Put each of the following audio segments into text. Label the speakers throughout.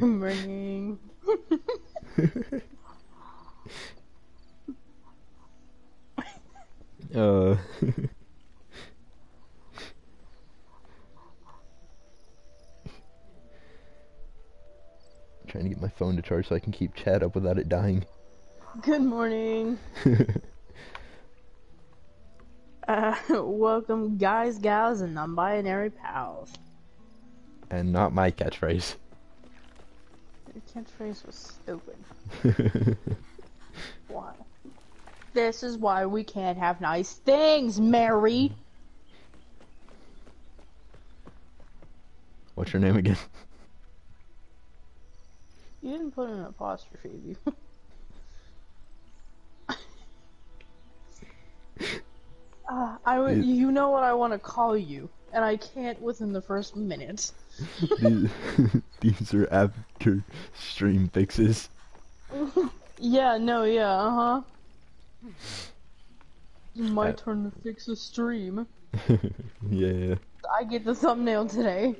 Speaker 1: Good morning.
Speaker 2: uh. Trying to get my phone to charge so I can keep chat up without it dying.
Speaker 1: Good morning. Uh, welcome, guys, gals, and non-binary pals.
Speaker 2: and not my catchphrase.
Speaker 1: Your catchphrase was stupid. Why? This is why we can't have nice things, Mary.
Speaker 2: What's your name again?
Speaker 1: You didn't put an apostrophe, did you? uh, I would, you know what I want to call you, and I can't within the first minute.
Speaker 2: These, these are after stream fixes.
Speaker 1: Yeah, no, yeah, uh huh. My
Speaker 2: Uh,
Speaker 1: turn to fix a stream.
Speaker 2: yeah.
Speaker 1: I get the thumbnail today.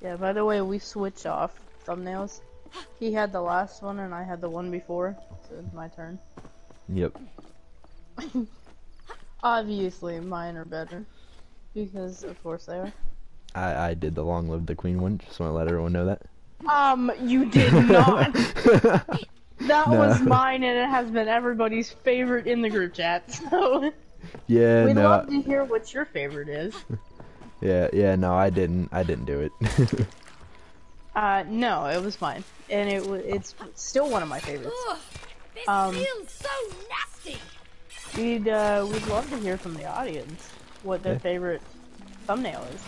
Speaker 1: Yeah, by the way, we switch off thumbnails. He had the last one and I had the one before, so it's my turn.
Speaker 2: yep.
Speaker 1: Obviously, mine are better. Because, of course, they are.
Speaker 2: I, I did the long live the queen one, just want to let everyone know that.
Speaker 1: Um, you did not! That
Speaker 2: No.
Speaker 1: was mine and it has been everybody's favorite in the group chat, so...
Speaker 2: yeah,
Speaker 1: We'd
Speaker 2: no.
Speaker 1: love to hear what your favorite is.
Speaker 2: Yeah, yeah, no, I didn't. I didn't do it.
Speaker 1: Uh, no, it was mine. And it was, it's still one of my favorites.
Speaker 3: Ugh, this
Speaker 1: Um,
Speaker 3: feels so nasty.
Speaker 1: We'd, uh, we'd love to hear from the audience what their
Speaker 2: Yeah.
Speaker 1: favorite thumbnail is.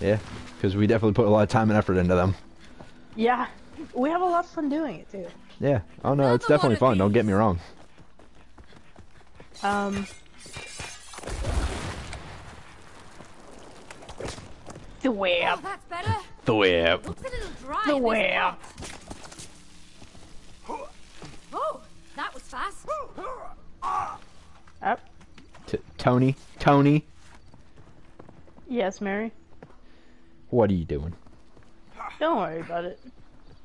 Speaker 2: yeah, because we definitely put a lot of time and effort into them.
Speaker 1: Yeah, we have a lot of fun doing it too.
Speaker 2: Yeah. Oh no, it's definitely
Speaker 3: of
Speaker 2: fun. Don't get me wrong.
Speaker 1: Um, the
Speaker 3: Oh,
Speaker 1: web,
Speaker 3: that's better.
Speaker 2: The whip.
Speaker 3: Looks a little dry.
Speaker 1: the web.
Speaker 3: Oh, that was fast.
Speaker 1: Up.
Speaker 2: T- Tony, Tony,
Speaker 1: Yes, Mary.
Speaker 2: what are you doing?
Speaker 1: Don't worry about it.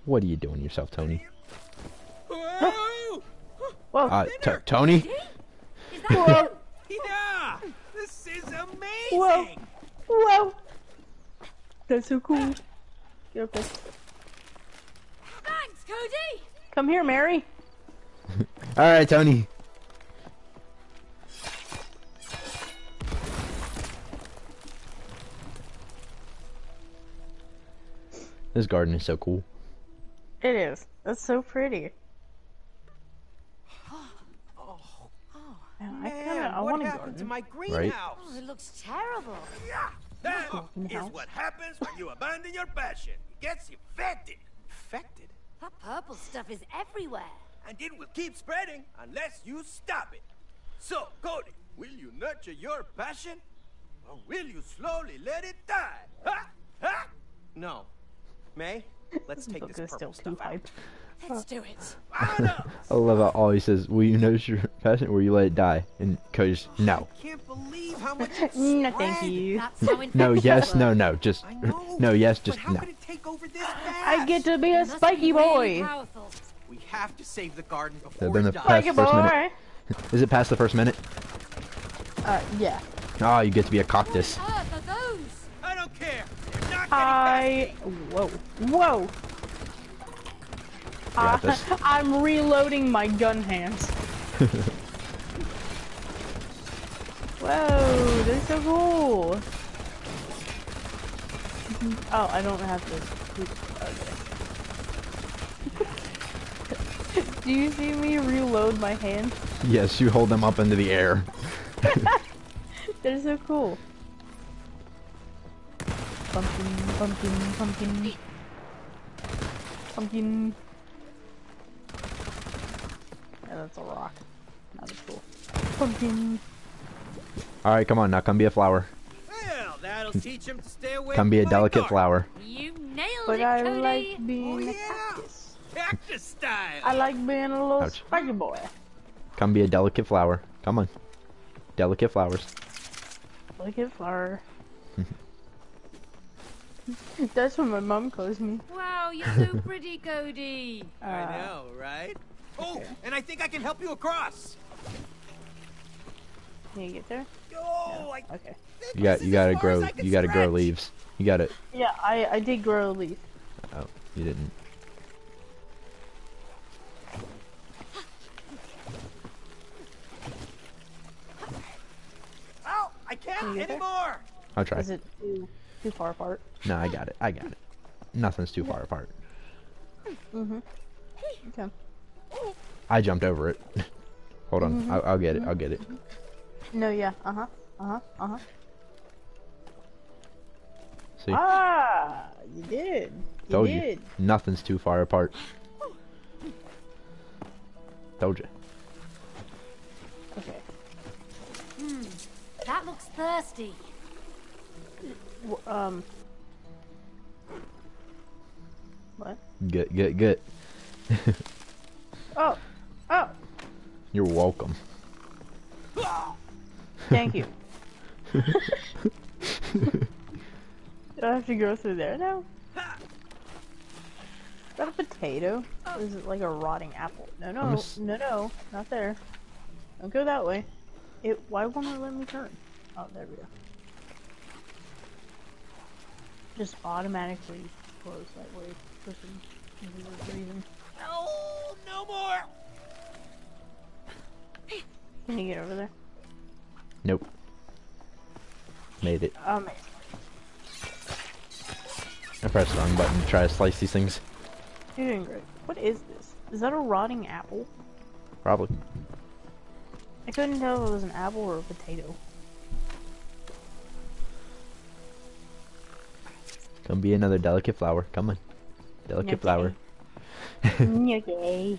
Speaker 2: What are you doing yourself, Tony?
Speaker 4: Whoa!
Speaker 1: Whoa,
Speaker 2: Uh, t- Tony?
Speaker 1: Whoa,
Speaker 4: Yeah! This is amazing!
Speaker 1: Whoa. whoa. That's so cool. Get up there.
Speaker 3: Thanks, Cody.
Speaker 1: Come here, Mary.
Speaker 2: All right, Tony. This garden is so cool.
Speaker 1: It is. That's so pretty. Oh, man, I kinda, I
Speaker 4: what
Speaker 1: want a
Speaker 4: happened to
Speaker 1: garden.
Speaker 4: my greenhouse?
Speaker 3: Oh, it looks terrible.
Speaker 4: That
Speaker 1: Fucking
Speaker 4: is
Speaker 1: house.
Speaker 4: what happens when you abandon your passion. It gets infected. Infected?
Speaker 3: That purple stuff is everywhere.
Speaker 4: And it will keep spreading unless you stop it. So, Cody, will you nurture your passion? Or will you slowly let it die? Ha! Ha! No. May, let's take
Speaker 1: Book
Speaker 4: this purple
Speaker 1: still too
Speaker 4: stuff out.
Speaker 1: hyped.
Speaker 3: Let's do it.
Speaker 4: Anna!
Speaker 2: I love how all he says, will you notice your passion or will you let it die? And Cody's, no.
Speaker 4: I can't believe how much it
Speaker 1: No, thank you.
Speaker 3: That's how infections
Speaker 2: No, yes, no, no, just,
Speaker 4: know.
Speaker 2: no, yes,
Speaker 4: but
Speaker 2: just,
Speaker 4: how
Speaker 2: no.
Speaker 4: could it take over this fast?
Speaker 1: I get to be a
Speaker 3: Must be
Speaker 1: spiky boy.
Speaker 4: We have to save the garden before
Speaker 2: gonna
Speaker 4: it dies.
Speaker 1: Spiky boy.
Speaker 2: minute. Is it past the first minute?
Speaker 1: Uh, yeah.
Speaker 2: Oh, you get to be a cactus.
Speaker 3: What on earth are those?
Speaker 4: I don't care. You're not getting
Speaker 1: I. Whoa. Whoa. Uh, I'm reloading my gun hands. Whoa, they're so cool. Oh, I don't have to. Okay. Do you see me reload my hands?
Speaker 2: Yes, you hold them up into the air.
Speaker 1: They're so cool. Pumpkin, pumpkin, pumpkin. Pumpkin. Yeah, that's a rock. That is cool. Pumpkin.
Speaker 2: All right, come on, now come be a flower.
Speaker 4: Well, that'll teach him to stay away
Speaker 2: Come be a delicate
Speaker 4: garden.
Speaker 2: flower.
Speaker 3: You nailed
Speaker 1: But
Speaker 3: it,
Speaker 1: I
Speaker 3: Cody.
Speaker 1: like being
Speaker 4: Oh,
Speaker 1: a
Speaker 4: yeah.
Speaker 1: cactus.
Speaker 4: Cactus style.
Speaker 1: I like being a little
Speaker 2: Ouch.
Speaker 1: spiky boy.
Speaker 2: Come be a delicate flower. Come on. Delicate flowers.
Speaker 1: Delicate flower. That's what my mom calls me.
Speaker 3: Wow, you're so pretty, Cody.
Speaker 4: I
Speaker 1: Uh,
Speaker 4: know, right? Oh, and I think I can help you across.
Speaker 1: Can you get there?
Speaker 4: Oh, I
Speaker 1: Okay.
Speaker 2: You got
Speaker 4: this
Speaker 2: you gotta grow you gotta grow leaves. You got it.
Speaker 1: Yeah, I I did grow a leaf.
Speaker 2: Oh, you didn't.
Speaker 4: Oh, I can't
Speaker 1: Can you get there?
Speaker 4: anymore.
Speaker 2: I'll try.
Speaker 1: Is it too too far apart?
Speaker 2: No, I got it. I got it. Nothing's too far apart.
Speaker 1: Mm-hmm. Okay.
Speaker 2: I jumped over it. Hold on. I'll, I'll get it. I'll get it.
Speaker 1: No, yeah. Uh huh. Uh huh. Uh huh.
Speaker 2: See?
Speaker 1: Ah, you did. You
Speaker 2: Told
Speaker 1: did.
Speaker 2: you. Nothing's too far apart. Told you.
Speaker 1: Okay. Hmm.
Speaker 3: That looks thirsty.
Speaker 1: W- um. What?
Speaker 2: Good, good, good.
Speaker 1: Oh. Oh.
Speaker 2: You're welcome.
Speaker 1: Thank you. Do I have to go through there now? Is that a potato? Or is it like a rotting apple? No, no, no, no, not there. Don't go that way. It. Why won't it let me turn? Oh, there we go. Just automatically close that way for some weird reason.
Speaker 4: No, no more.
Speaker 1: Can you get over there?
Speaker 2: Nope. Made it.
Speaker 1: Um,
Speaker 2: I pressed the wrong button to try to slice these things.
Speaker 1: you're doing great. What is this? Is that a rotting apple?
Speaker 2: Probably.
Speaker 1: I couldn't tell if it was an apple or a potato.
Speaker 2: Come be another delicate flower. Come on. Delicate
Speaker 1: Okay.
Speaker 2: flower.
Speaker 1: okay.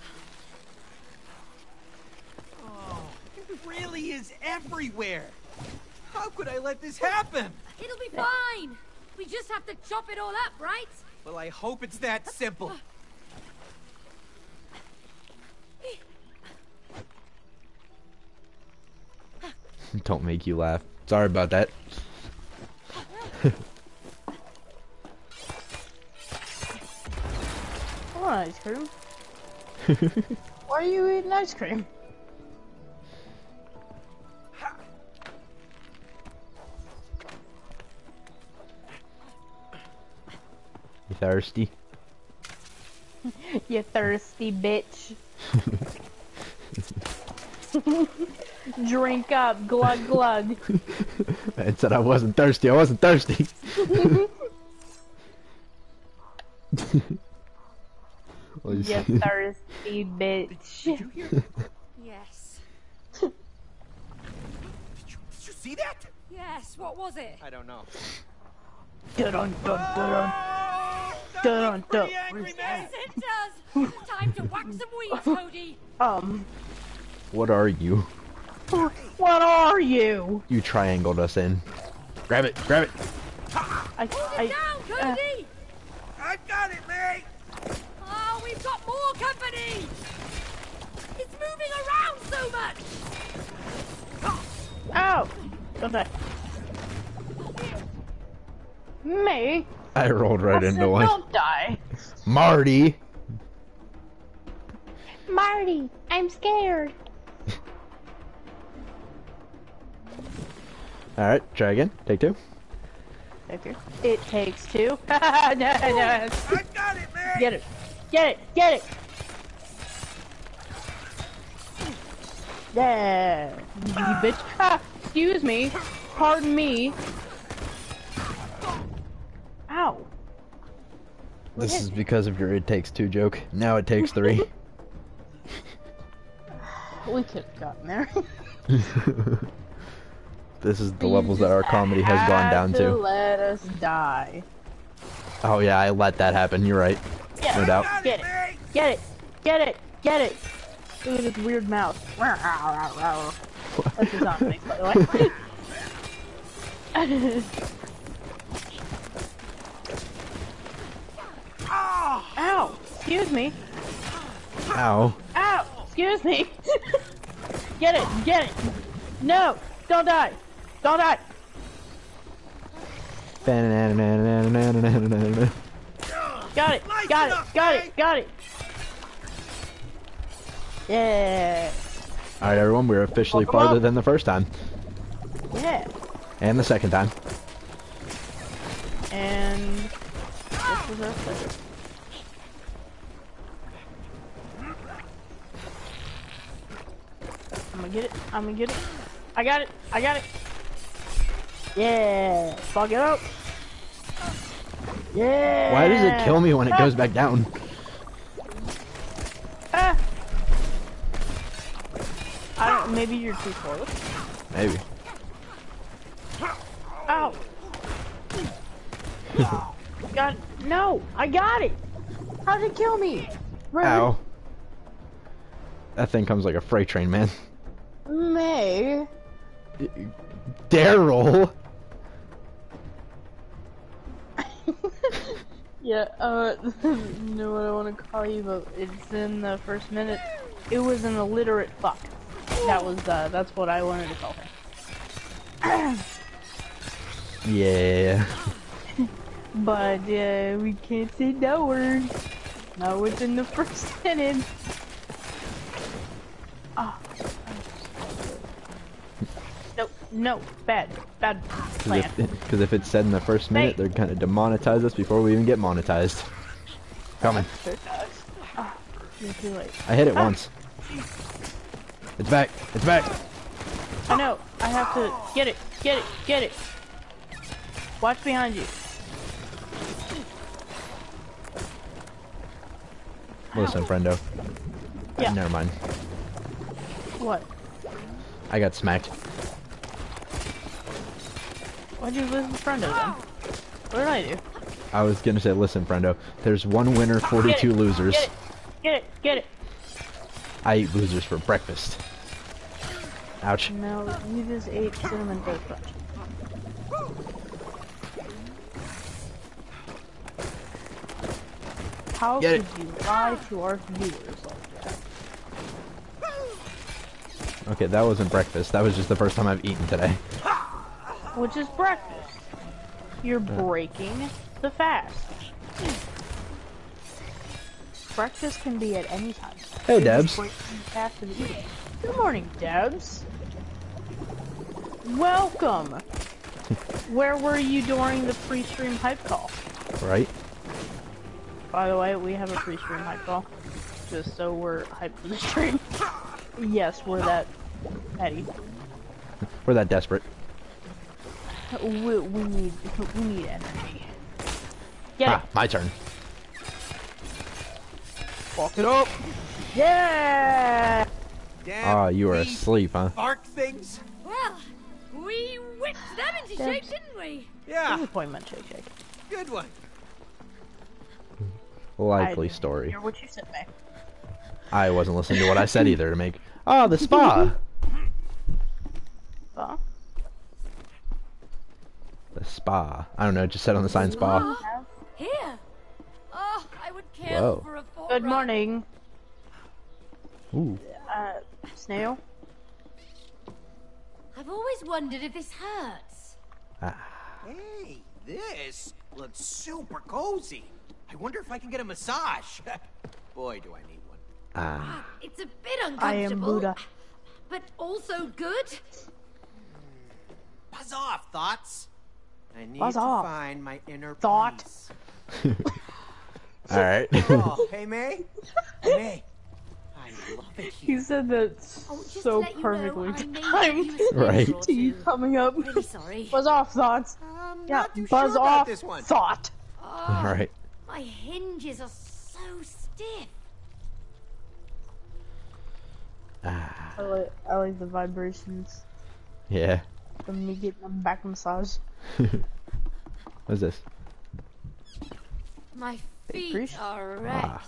Speaker 4: Oh, it really is everywhere. How could I let this happen?
Speaker 3: It'll be fine. We just have to chop it all up, right?
Speaker 4: Well, I hope it's that simple.
Speaker 2: Don't make you laugh. Sorry about that.
Speaker 1: want ice cream. Why are you eating ice cream?
Speaker 2: You thirsty?
Speaker 1: You thirsty bitch. Drink up, glug glug.
Speaker 2: Man said I wasn't thirsty. I wasn't thirsty. Well, you
Speaker 1: You thirsty bitch.
Speaker 4: Did you hear?
Speaker 3: Yes.
Speaker 4: Did you, did you see that?
Speaker 3: Yes, what was it?
Speaker 4: I don't know.
Speaker 1: Get on, dun dun.
Speaker 4: That
Speaker 1: Dun,
Speaker 4: looks pretty
Speaker 1: dun.
Speaker 4: angry,
Speaker 3: Yes,
Speaker 4: man.
Speaker 3: it does. Time to whack some weeds, Cody.
Speaker 1: Um,
Speaker 2: what are you?
Speaker 1: what are you?
Speaker 2: You triangled us in. Grab it. Grab it.
Speaker 1: I,
Speaker 3: Hold
Speaker 1: I,
Speaker 3: it down, Cody.
Speaker 4: I got it, May.
Speaker 3: Oh, we've got more company. It's moving around so much.
Speaker 1: ow! Don't die. Me?
Speaker 2: I rolled right
Speaker 1: I
Speaker 2: into
Speaker 1: said
Speaker 2: one.
Speaker 1: Don't die.
Speaker 2: Marty.
Speaker 1: Marty, I'm scared.
Speaker 2: All right. Try again. Take two.
Speaker 1: Okay. It takes two. no, no.
Speaker 4: I got it, May.
Speaker 1: Get it. Get it. Get it. Yeah. You bitch. Ah, excuse me. Pardon me. Ow.
Speaker 2: This is because of your "it takes two" joke. Now it takes three.
Speaker 1: We could have gotten there.
Speaker 2: this is the levels that our comedy has gone down
Speaker 1: Had
Speaker 2: to.
Speaker 1: Let us die.
Speaker 2: Oh yeah, I let that happen. You're right.
Speaker 1: Yeah.
Speaker 2: No doubt.
Speaker 1: Get
Speaker 4: it,
Speaker 1: it. Get it. Get it. Get it. Look at this weird mouse. That's his on thing, by the way. Ow! Excuse me.
Speaker 2: Ow.
Speaker 1: Ow! Excuse me! get it! Get it! No! Don't die! Don't die! Got it! Got
Speaker 4: it!
Speaker 1: Got
Speaker 4: it!
Speaker 1: Got it! Got it! Yeah,
Speaker 2: Alright, everyone, we're officially
Speaker 1: Welcome
Speaker 2: farther
Speaker 1: up.
Speaker 2: than the first time.
Speaker 1: yeah.
Speaker 2: And the second time.
Speaker 1: And this was our third. I'm gonna get it. I'm gonna get it. I got it. I got it. Yeah. Fuck it up. Yeah.
Speaker 2: Why does it kill me when it goes back down?
Speaker 1: Maybe you're too close.
Speaker 2: Maybe.
Speaker 1: Ow. got no. I got it. How did it kill me? Rude.
Speaker 2: Ow. That thing comes like a freight train, man.
Speaker 1: May.
Speaker 2: Daryl!
Speaker 1: Yeah, uh, know what I want to call you, but it's in the first minute. It was an illiterate fuck. That was, uh, that's what I wanted to call her.
Speaker 2: Yeah.
Speaker 1: But, uh, we can't say that word. Not within the first minute. Ah. No, no, bad, bad plan.
Speaker 2: Because if, it's said in the first minute, they're gonna demonetize us before we even get monetized. Coming.
Speaker 1: Sure does. Ah, you're too late.
Speaker 2: I hit it once. It's back. It's back.
Speaker 1: I know. I have to get it, get it, get it. Watch behind you.
Speaker 2: Listen, friendo.
Speaker 1: Yeah.
Speaker 2: Never mind.
Speaker 1: What?
Speaker 2: I got smacked.
Speaker 1: Why'd you lose in front of? What did I do?
Speaker 2: I was gonna say, listen, friendo. There's one winner,
Speaker 1: Get
Speaker 2: 42
Speaker 1: it,
Speaker 2: losers.
Speaker 1: Get it, get it, get it.
Speaker 2: I eat losers for breakfast. Ouch.
Speaker 1: No, you just ate cinnamon crunch. How
Speaker 2: Get
Speaker 1: could
Speaker 2: it.
Speaker 1: you lie to our viewers like that?
Speaker 2: Okay, that wasn't breakfast. That was just the first time I've eaten today.
Speaker 1: Which is breakfast. You're breaking the fast. Breakfast can be at any time.
Speaker 2: Hey, Debs.
Speaker 1: just breaking the fast of eating. Good morning, Debs. Welcome. Where were you during the pre-stream hype call?
Speaker 2: Right?
Speaker 1: By the way, we have a pre-stream hype call. Just so we're hyped for the stream. yes, we're that petty.
Speaker 2: We're that desperate.
Speaker 1: We, we need we need energy. Get
Speaker 2: Ah, my turn.
Speaker 1: Fuck it up. Yeah.
Speaker 4: Damn
Speaker 2: Ah, you
Speaker 4: were
Speaker 2: asleep, huh?
Speaker 4: Arc things?
Speaker 3: Well, we whipped them into
Speaker 1: Debs.
Speaker 3: shape, didn't we?
Speaker 4: Yeah,
Speaker 1: Disappointment, shake shake.
Speaker 4: good one.
Speaker 2: Likely
Speaker 1: I
Speaker 2: story.
Speaker 1: Hear what you said, May.
Speaker 2: I wasn't listening to what I said either to make. Oh, the spa!
Speaker 1: Huh?
Speaker 2: The spa. I don't know, it just said on the sign spa.
Speaker 3: Here. Oh, I would kill
Speaker 2: Whoa.
Speaker 3: for a full
Speaker 1: Good
Speaker 3: run.
Speaker 1: morning,
Speaker 2: Ooh.
Speaker 1: uh, snail.
Speaker 3: I've always wondered if this hurts.
Speaker 4: Hey, this looks super cozy. I wonder if I can get a massage. Boy, do I need one.
Speaker 2: Ah.
Speaker 3: It's a bit uncomfortable.
Speaker 1: I am
Speaker 3: uncomfortable.
Speaker 1: Buddha.
Speaker 3: But also good.
Speaker 4: Buzz off, thoughts. I need
Speaker 1: Buzz
Speaker 4: to
Speaker 1: off.
Speaker 4: find my inner
Speaker 1: Thought.
Speaker 4: peace.
Speaker 2: Alright.
Speaker 4: Oh, hey May. Hey May. I love it
Speaker 1: said that
Speaker 3: Oh,
Speaker 1: so
Speaker 3: let you know,
Speaker 1: perfectly timed.
Speaker 3: give you a
Speaker 2: Right.
Speaker 3: sneeze
Speaker 1: to you coming up.
Speaker 3: Really sorry.
Speaker 1: Buzz off, thoughts.
Speaker 4: I'm
Speaker 1: Yeah, buzz
Speaker 4: sure
Speaker 1: off,
Speaker 4: this one.
Speaker 1: thought.
Speaker 3: Oh,
Speaker 2: Alright.
Speaker 3: My hinges are so stiff.
Speaker 2: Ah.
Speaker 1: I like, I like the vibrations
Speaker 2: Yeah.
Speaker 1: of me getting a back massage.
Speaker 2: What's this?
Speaker 3: My feet
Speaker 1: priest?
Speaker 3: are
Speaker 2: Ah.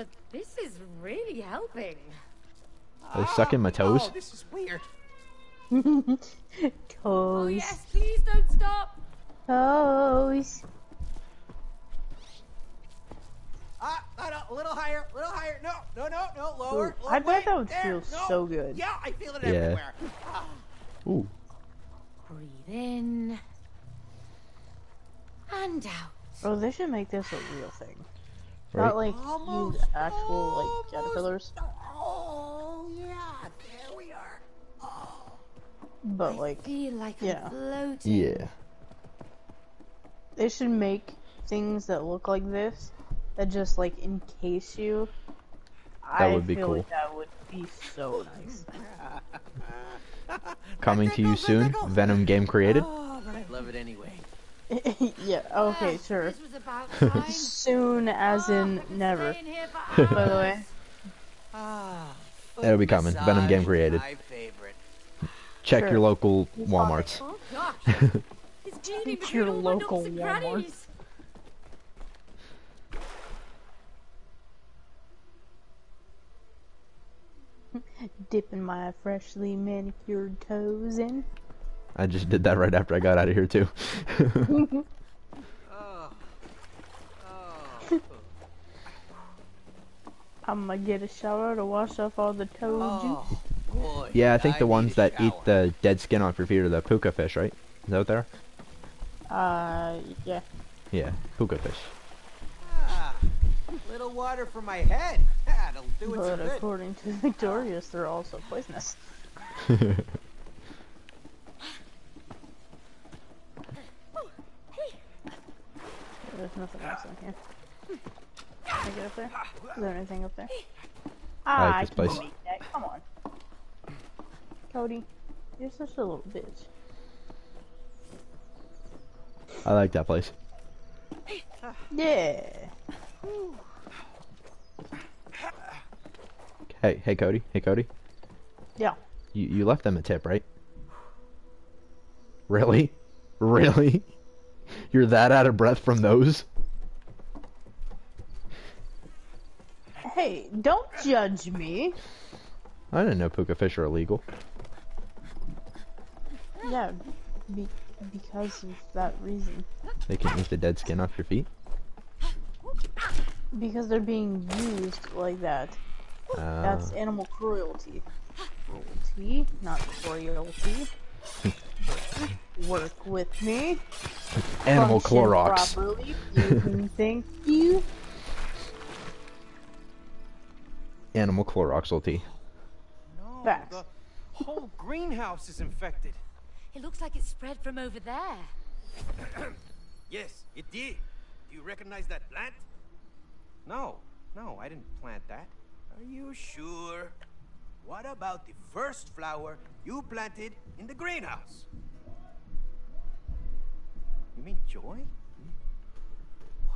Speaker 3: Wrecked. But this is really helping.
Speaker 2: Are they sucking my toes?
Speaker 4: Oh, this is weird.
Speaker 1: Toes.
Speaker 3: Oh yes, please don't stop.
Speaker 1: Toes.
Speaker 4: Ah, no, no, a little higher, a little higher. No, no, no, no, lower.
Speaker 1: Ooh, I bet
Speaker 4: way.
Speaker 1: that would
Speaker 4: There,
Speaker 1: feel
Speaker 4: no.
Speaker 1: so good.
Speaker 4: Yeah, I feel it
Speaker 2: Yeah.
Speaker 4: everywhere. Ah,
Speaker 2: Ooh.
Speaker 3: Breathe in. and out.
Speaker 1: Oh, they should make this a real thing.
Speaker 2: Right?
Speaker 1: Not like use
Speaker 4: Almost,
Speaker 1: actual like caterpillars,
Speaker 4: Oh, yeah, there we are.
Speaker 1: but like
Speaker 3: Feel like
Speaker 1: Yeah.
Speaker 3: Floating.
Speaker 2: Yeah.
Speaker 1: they should make things that look like this that just like encase you.
Speaker 2: That
Speaker 1: I
Speaker 2: would be
Speaker 1: feel
Speaker 2: cool.
Speaker 1: Like that would be so nice.
Speaker 2: Coming to you soon. Venom game created.
Speaker 4: Oh, but I love it anyway.
Speaker 1: yeah. Okay.
Speaker 3: Ah,
Speaker 1: Sure.
Speaker 3: This was about.
Speaker 1: Soon, as in
Speaker 3: Ah,
Speaker 1: never.
Speaker 3: staying here for
Speaker 1: By the way.
Speaker 4: Ah,
Speaker 2: It'll be coming. Venom game created. Check
Speaker 1: Sure.
Speaker 2: your local Walmarts.
Speaker 3: Oh gosh. It's cleaning
Speaker 1: Your
Speaker 3: between all my
Speaker 1: local
Speaker 3: Walmarts. and
Speaker 1: Walmart. Dipping my freshly manicured toes in.
Speaker 2: I just did that right after I got out of here too.
Speaker 4: Oh. Oh.
Speaker 1: I'm gonna get a shower to wash off all the toe juice.
Speaker 4: oh. Boy,
Speaker 2: yeah, I think the
Speaker 4: need
Speaker 2: ones
Speaker 4: a
Speaker 2: that eat the dead skin off your feet are the puka fish, right? Is that what they are?
Speaker 1: Uh, yeah.
Speaker 2: Yeah, puka fish.
Speaker 4: Ah, little water for my head. That'll do it some
Speaker 1: But
Speaker 4: good.
Speaker 1: according to Victorious, they're also poisonous. There's nothing else in here. Can I get up there? Is there anything up there?
Speaker 2: I like
Speaker 1: Ah,
Speaker 2: this
Speaker 1: can make that. Come on. Cody, you're such a little bitch.
Speaker 2: I like that place.
Speaker 1: Yeah.
Speaker 2: Hey, hey Cody. Hey Cody.
Speaker 1: Yeah.
Speaker 2: You you left them a tip, right? Really? Really? You're that out of breath from those?
Speaker 1: Hey, don't judge me.
Speaker 2: I didn't know puka fish are illegal.
Speaker 1: Yeah, be- because of that reason.
Speaker 2: They can eat the dead skin off your feet.
Speaker 1: Because they're being used like that.
Speaker 2: Uh,
Speaker 1: That's animal cruelty. Cruelty, not cruelty. Work with me.
Speaker 2: animal
Speaker 1: Function
Speaker 2: Clorox.
Speaker 1: Properly. Thank you.
Speaker 2: Animal Cloroxalty.
Speaker 4: No,
Speaker 1: Facts.
Speaker 4: the whole greenhouse is infected.
Speaker 3: It looks like it spread from over there.
Speaker 4: Yes, it did. Do you recognize that plant? No, no, I didn't plant that. Are you sure? What about the first flower you planted in the greenhouse? You mean Joy?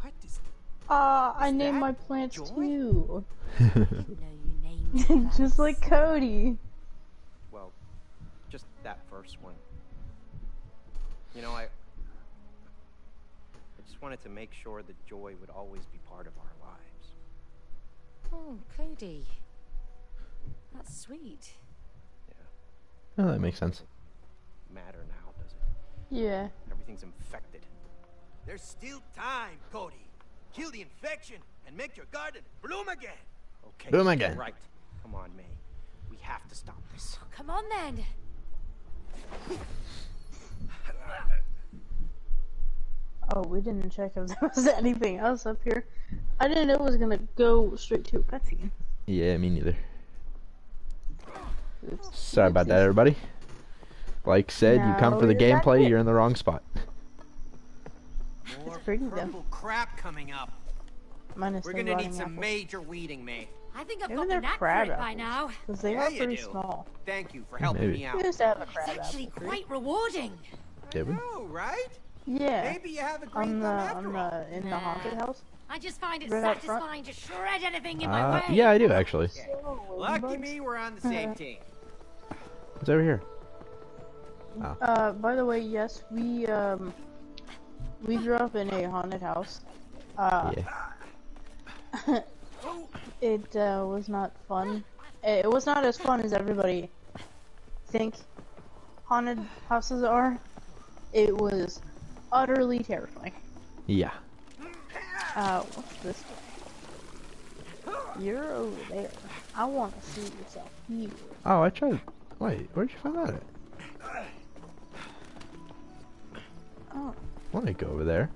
Speaker 4: What is...
Speaker 1: Uh, I
Speaker 4: Is
Speaker 1: named my plants
Speaker 4: joy?
Speaker 1: too.
Speaker 3: Didn't know you named
Speaker 1: Just like Cody.
Speaker 4: Well, just that first one. You know, I... I just wanted to make sure that Joy would always be part of our lives.
Speaker 3: Oh, Cody. That's sweet. Yeah.
Speaker 2: Oh, that makes sense.
Speaker 4: Matter now, does it?
Speaker 1: Yeah.
Speaker 4: Everything's infected. There's still time, Cody. Kill the infection and make your garden bloom again. Okay.
Speaker 2: Bloom again.
Speaker 4: Right. Come on, May. We have to stop this.
Speaker 3: Oh, come on then.
Speaker 1: Oh, we didn't check if there was anything else up here. I didn't know it was gonna go straight to a cutscene.
Speaker 2: Yeah, me neither.
Speaker 1: Oops.
Speaker 2: Sorry about that, everybody. Like said, you come for the
Speaker 1: No, you're not
Speaker 2: gameplay, you're in the wrong spot.
Speaker 4: More
Speaker 1: pretty, though.
Speaker 4: purple crap coming up.
Speaker 1: Minus
Speaker 4: We're gonna need some
Speaker 1: apples.
Speaker 4: major weeding, May.
Speaker 3: I think I've
Speaker 1: Maybe
Speaker 3: got
Speaker 1: they're
Speaker 3: the knack for
Speaker 1: crab
Speaker 3: it by now.
Speaker 1: Because they
Speaker 4: Yeah,
Speaker 1: are pretty
Speaker 4: do.
Speaker 1: small.
Speaker 4: Thank you for helping
Speaker 2: Maybe.
Speaker 4: me out.
Speaker 1: Used to have a
Speaker 3: It's
Speaker 1: crab
Speaker 3: actually
Speaker 1: apple tree.
Speaker 3: quite rewarding.
Speaker 2: Did we?
Speaker 4: Oh, right?
Speaker 1: Yeah.
Speaker 4: Maybe you have a green
Speaker 1: On the
Speaker 4: after
Speaker 1: on
Speaker 4: all.
Speaker 1: the in the haunted house.
Speaker 3: I just find it
Speaker 1: Right
Speaker 3: satisfying to shred anything in my
Speaker 2: Uh,
Speaker 3: way.
Speaker 2: yeah, I do actually.
Speaker 4: Lucky me, we're on the same team.
Speaker 2: It's over here.
Speaker 1: Uh, by the way, yes, we um we grew up in a haunted house. Uh,
Speaker 2: Yeah.
Speaker 1: it uh, was not fun. It was not as fun as everybody think haunted houses are. It was utterly terrifying.
Speaker 2: Yeah.
Speaker 1: Uh, what's this way? You're over there. I want to see yourself here.
Speaker 2: Oh, I tried. Wait, where'd you find that at?
Speaker 1: Oh.
Speaker 2: Let me go over there.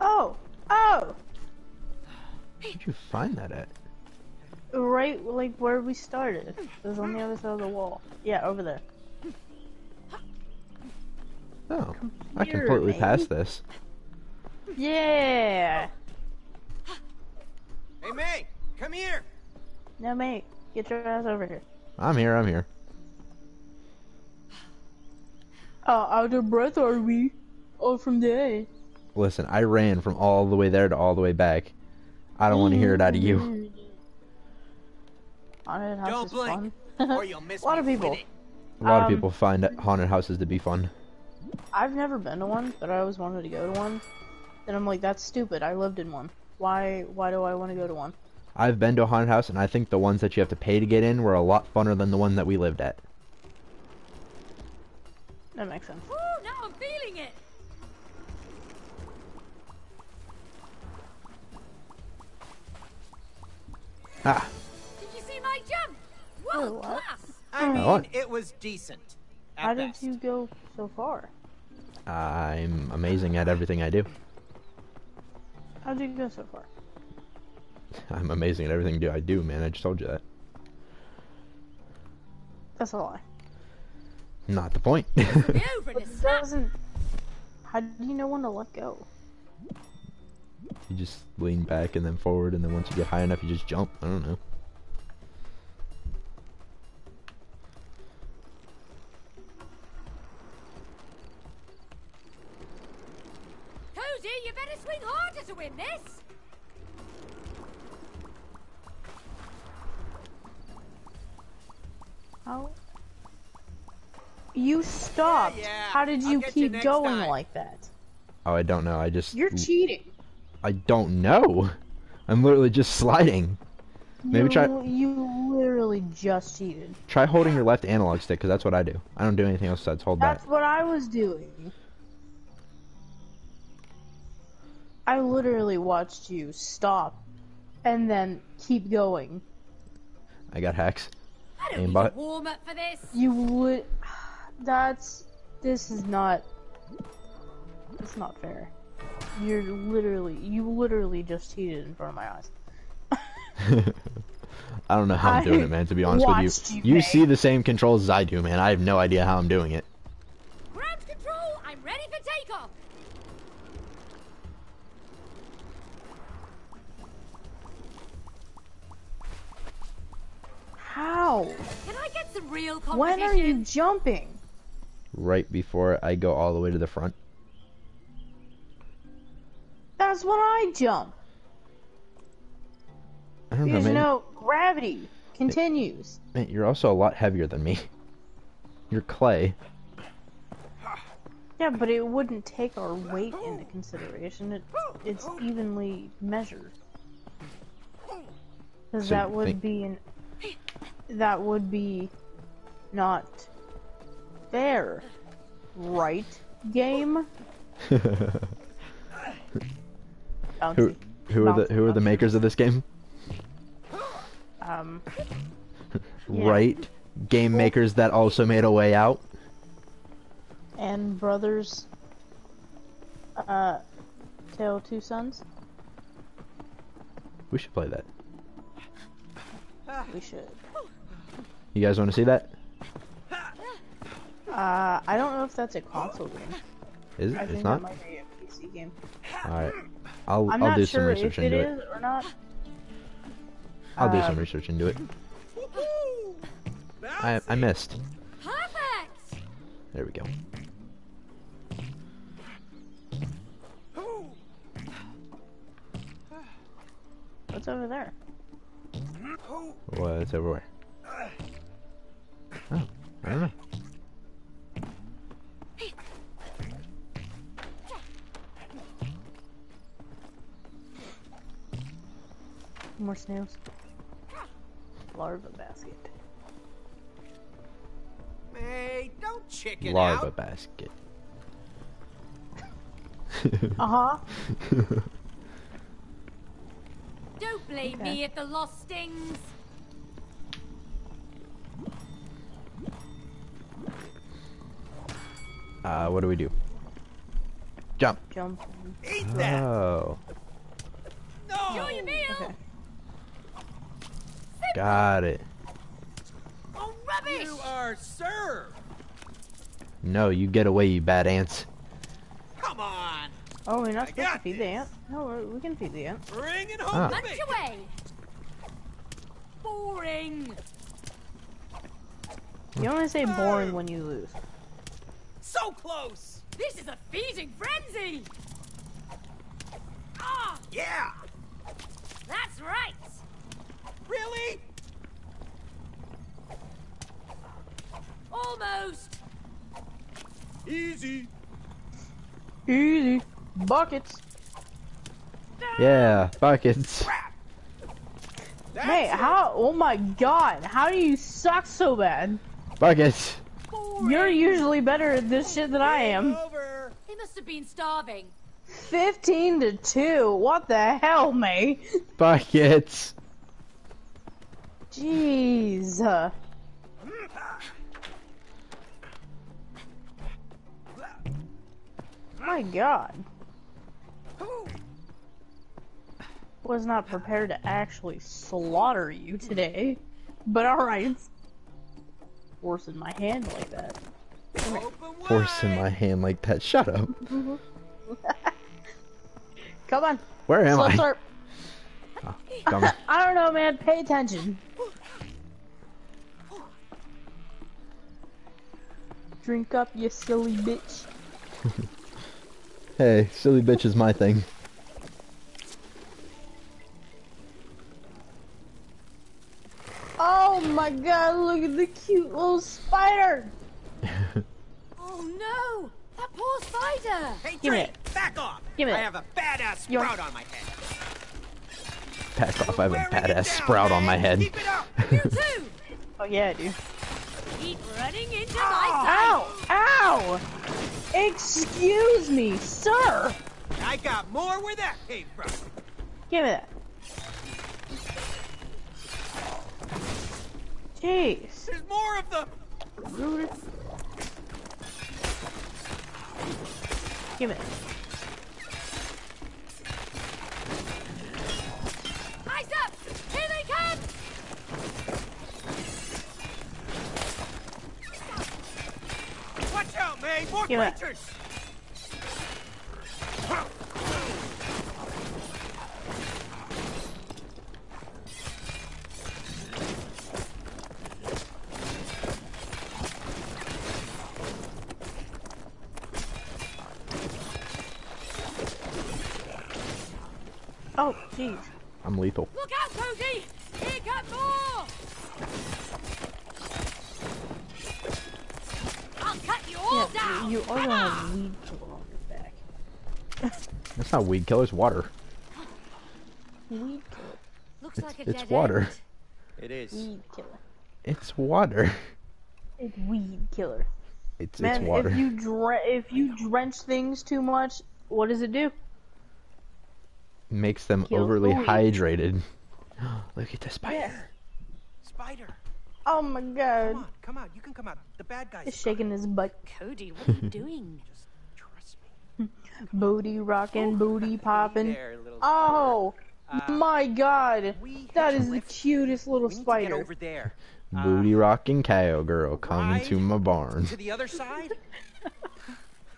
Speaker 2: Oh! Oh! Where'd you find that at?
Speaker 1: Right, like where we started. It was on the other side of the wall. Yeah, over there.
Speaker 2: Oh, I completely passed this.
Speaker 1: Yeah!
Speaker 4: Hey, mate! Come here!
Speaker 1: No, mate. Get your ass over here.
Speaker 2: I'm here, I'm here.
Speaker 1: Oh, out of breath are we? All from there.
Speaker 2: Listen, I ran from all the way there to all the way back. I don't want to hear it out of you.
Speaker 1: Haunted house
Speaker 4: Don't
Speaker 1: is
Speaker 4: blink,
Speaker 1: fun.
Speaker 4: or you'll miss
Speaker 1: A lot of people.
Speaker 4: winning.
Speaker 2: A lot of
Speaker 1: Um,
Speaker 2: people find haunted houses to be fun.
Speaker 1: I've never been to one, but I always wanted to go to one. And I'm like, that's stupid. I lived in one. Why? Why do I want to go to one?
Speaker 2: I've been to a haunted house, and I think the ones that you have to pay to get in were a lot funner than the one that we lived at.
Speaker 1: That makes sense.
Speaker 3: Woo, now I'm feeling it.
Speaker 2: Ah,
Speaker 3: Did you see my jump?
Speaker 1: Oh,
Speaker 3: World
Speaker 1: what?
Speaker 3: class.
Speaker 4: I mean,
Speaker 2: what?
Speaker 4: it was decent. at
Speaker 1: How did you go so far?
Speaker 2: I'm amazing at everything I do.
Speaker 1: How did you go so far?
Speaker 2: I'm amazing at everything do I do, man. I just told you that.
Speaker 1: That's a lie.
Speaker 2: Not the point.
Speaker 3: Be over in a
Speaker 1: It
Speaker 3: snap.
Speaker 1: doesn't. How do you know when to let go?
Speaker 2: you just lean back and then forward, and then once you get high enough, you just jump. I don't know.
Speaker 3: Cozy, you better swing harder to win this.
Speaker 1: How? You stopped.
Speaker 4: yeah.
Speaker 1: How did you
Speaker 4: get you
Speaker 1: keep going
Speaker 4: time.
Speaker 1: like that?
Speaker 2: Oh, I don't know. I just.
Speaker 1: You're cheating.
Speaker 2: I don't know. I'm literally just sliding. Maybe
Speaker 1: you,
Speaker 2: try-
Speaker 1: You literally just cheated.
Speaker 2: Try holding your left analog stick, because that's what I do. I don't do anything else besides hold
Speaker 1: That's
Speaker 2: that.
Speaker 1: what I was doing. I literally watched you stop and then keep going.
Speaker 2: I got hacks.
Speaker 3: I don't
Speaker 2: Aimbot.
Speaker 3: need a warm up for this.
Speaker 1: You would. That's. This is not. It's not fair. You're literally. You literally just cheated in front of my eyes.
Speaker 2: I don't know how I'm
Speaker 1: I
Speaker 2: doing it, man. To be honest with
Speaker 1: you,
Speaker 2: you, you see the same controls as I do, man. I have no idea how I'm doing it.
Speaker 3: Ground control, I'm ready for takeoff.
Speaker 1: How?
Speaker 3: Can I get some real?
Speaker 1: When are you jumping?
Speaker 2: Right before I go all the way to the front.
Speaker 1: That's when I jump.
Speaker 2: I don't know, man.
Speaker 1: no gravity continues.
Speaker 2: Man, you're also a lot heavier than me. You're clay.
Speaker 1: Yeah, but it wouldn't take our weight into consideration. It, it's evenly measured. Because
Speaker 2: So
Speaker 1: that would
Speaker 2: think-
Speaker 1: be an. That would be not fair, right? Game.
Speaker 2: who who are the who are the makers of this game?
Speaker 1: Um, Yeah.
Speaker 2: Right, game makers that also made a way out.
Speaker 1: and brothers. Uh, Tale Two Sons.
Speaker 2: We should play that.
Speaker 1: We should.
Speaker 2: You guys want to see that?
Speaker 1: Uh, I don't know if that's a console game.
Speaker 2: Is it?
Speaker 1: I
Speaker 2: It's
Speaker 1: think
Speaker 2: not.
Speaker 1: that might be a PC game.
Speaker 2: All right. I'll
Speaker 1: I'm
Speaker 2: I'll
Speaker 1: not
Speaker 2: do some research
Speaker 1: if it
Speaker 2: into it.
Speaker 1: is or not.
Speaker 2: I'll do some
Speaker 1: um,
Speaker 2: research into it. I I missed.
Speaker 3: Perfect.
Speaker 2: There we go.
Speaker 1: What's over there?
Speaker 4: Ooh.
Speaker 2: What's everywhere? Oh, I don't know.
Speaker 1: More snails. Larva basket.
Speaker 4: May, don't chicken
Speaker 2: Larva
Speaker 4: out.
Speaker 2: basket.
Speaker 1: Uh huh.
Speaker 3: Don't blame
Speaker 1: Okay.
Speaker 3: me if the loss stings.
Speaker 2: uh, what do we do? Jump.
Speaker 1: Jump.
Speaker 4: Eat that.
Speaker 2: Oh.
Speaker 4: No.
Speaker 3: Enjoy your meal.
Speaker 1: Okay.
Speaker 2: Got it.
Speaker 3: Oh, rubbish!
Speaker 4: You are served.
Speaker 2: No, you get away, you bad ants.
Speaker 4: Come on.
Speaker 1: Oh, we're not
Speaker 4: I
Speaker 1: supposed to
Speaker 4: got
Speaker 1: feed the
Speaker 4: this.
Speaker 1: ant. No, we're- we can feed the ant.
Speaker 4: Bring it home
Speaker 2: Ah.
Speaker 3: Lunch away. Boring.
Speaker 1: You only say boring when you lose.
Speaker 4: So close.
Speaker 3: This is a feeding frenzy. Ah,
Speaker 4: Yeah.
Speaker 3: that's right.
Speaker 4: Really?
Speaker 3: Almost.
Speaker 4: Easy.
Speaker 1: Easy. Buckets.
Speaker 2: Yeah, buckets.
Speaker 1: Hey, how? Oh my god, how do you suck so bad?
Speaker 2: Buckets.
Speaker 3: Boring.
Speaker 1: You're usually better at this shit than I am.
Speaker 4: Over.
Speaker 3: They must have been starving.
Speaker 1: 15 to 2. What the hell, May?
Speaker 2: Buckets.
Speaker 1: Jeez. Uh, My god. Was not prepared to actually slaughter you today. But alright. Forcing my hand like that.
Speaker 2: Forcing
Speaker 4: wide.
Speaker 2: my hand like that. Shut up.
Speaker 1: Come on.
Speaker 2: Where am
Speaker 1: Slow
Speaker 2: I? on.
Speaker 1: I don't know, man. Pay attention. Drink up, you silly bitch.
Speaker 2: Hey, silly bitch is my thing.
Speaker 1: Oh my god, look at the cute little spider!
Speaker 3: Oh no! That poor spider!
Speaker 4: Hey,
Speaker 1: Give me
Speaker 4: Drake, back off.
Speaker 1: Give me
Speaker 4: I have a badass
Speaker 1: You
Speaker 4: sprout on my head.
Speaker 2: Back off, I have a badass
Speaker 4: down,
Speaker 2: sprout on my head.
Speaker 4: Keep it up.
Speaker 3: You too!
Speaker 1: Oh yeah, dude.
Speaker 3: Keep running into
Speaker 1: Ow! Ow! Excuse me, sir!
Speaker 4: I got more where that came from.
Speaker 1: Give me that. Jeez.
Speaker 4: There's more of them.
Speaker 1: Rude. Give me that.
Speaker 4: Watch out, May. More
Speaker 1: Give it.
Speaker 4: creatures.
Speaker 1: Oh, jeez.
Speaker 2: I'm lethal.
Speaker 3: Look out, Cody! You
Speaker 1: are
Speaker 3: Come
Speaker 1: gonna have weed killer on your back.
Speaker 2: That's not weed killer, it's water.
Speaker 1: Weed killer.
Speaker 3: Looks
Speaker 2: It's,
Speaker 3: like a
Speaker 2: it's
Speaker 3: dead
Speaker 2: water.
Speaker 3: end.
Speaker 4: It is.
Speaker 1: Weed killer.
Speaker 2: It's water.
Speaker 1: It's weed killer.
Speaker 2: It's
Speaker 1: Man,
Speaker 2: it's water.
Speaker 1: if you dre- if you drench things too much, what does it do?
Speaker 2: Makes them
Speaker 1: Kill
Speaker 2: overly
Speaker 1: the
Speaker 2: hydrated. Look at the spider.
Speaker 4: Spider.
Speaker 1: Oh my
Speaker 4: Come
Speaker 1: god.
Speaker 4: on, come out. You can come out. The bad guys.
Speaker 1: He's shaking his butt.
Speaker 3: Cody, what are you doing?
Speaker 4: Just trust me. Hmm.
Speaker 1: Booty rocking, booty popping.
Speaker 4: There,
Speaker 1: Oh
Speaker 4: Uh,
Speaker 1: my god.
Speaker 4: we
Speaker 1: That
Speaker 4: have
Speaker 1: is
Speaker 4: to
Speaker 1: the cutest little
Speaker 4: We need to get
Speaker 1: spider.
Speaker 4: over there.
Speaker 2: Booty uh, rocking cow girl coming
Speaker 4: right.
Speaker 2: to my barn.
Speaker 4: To the other side.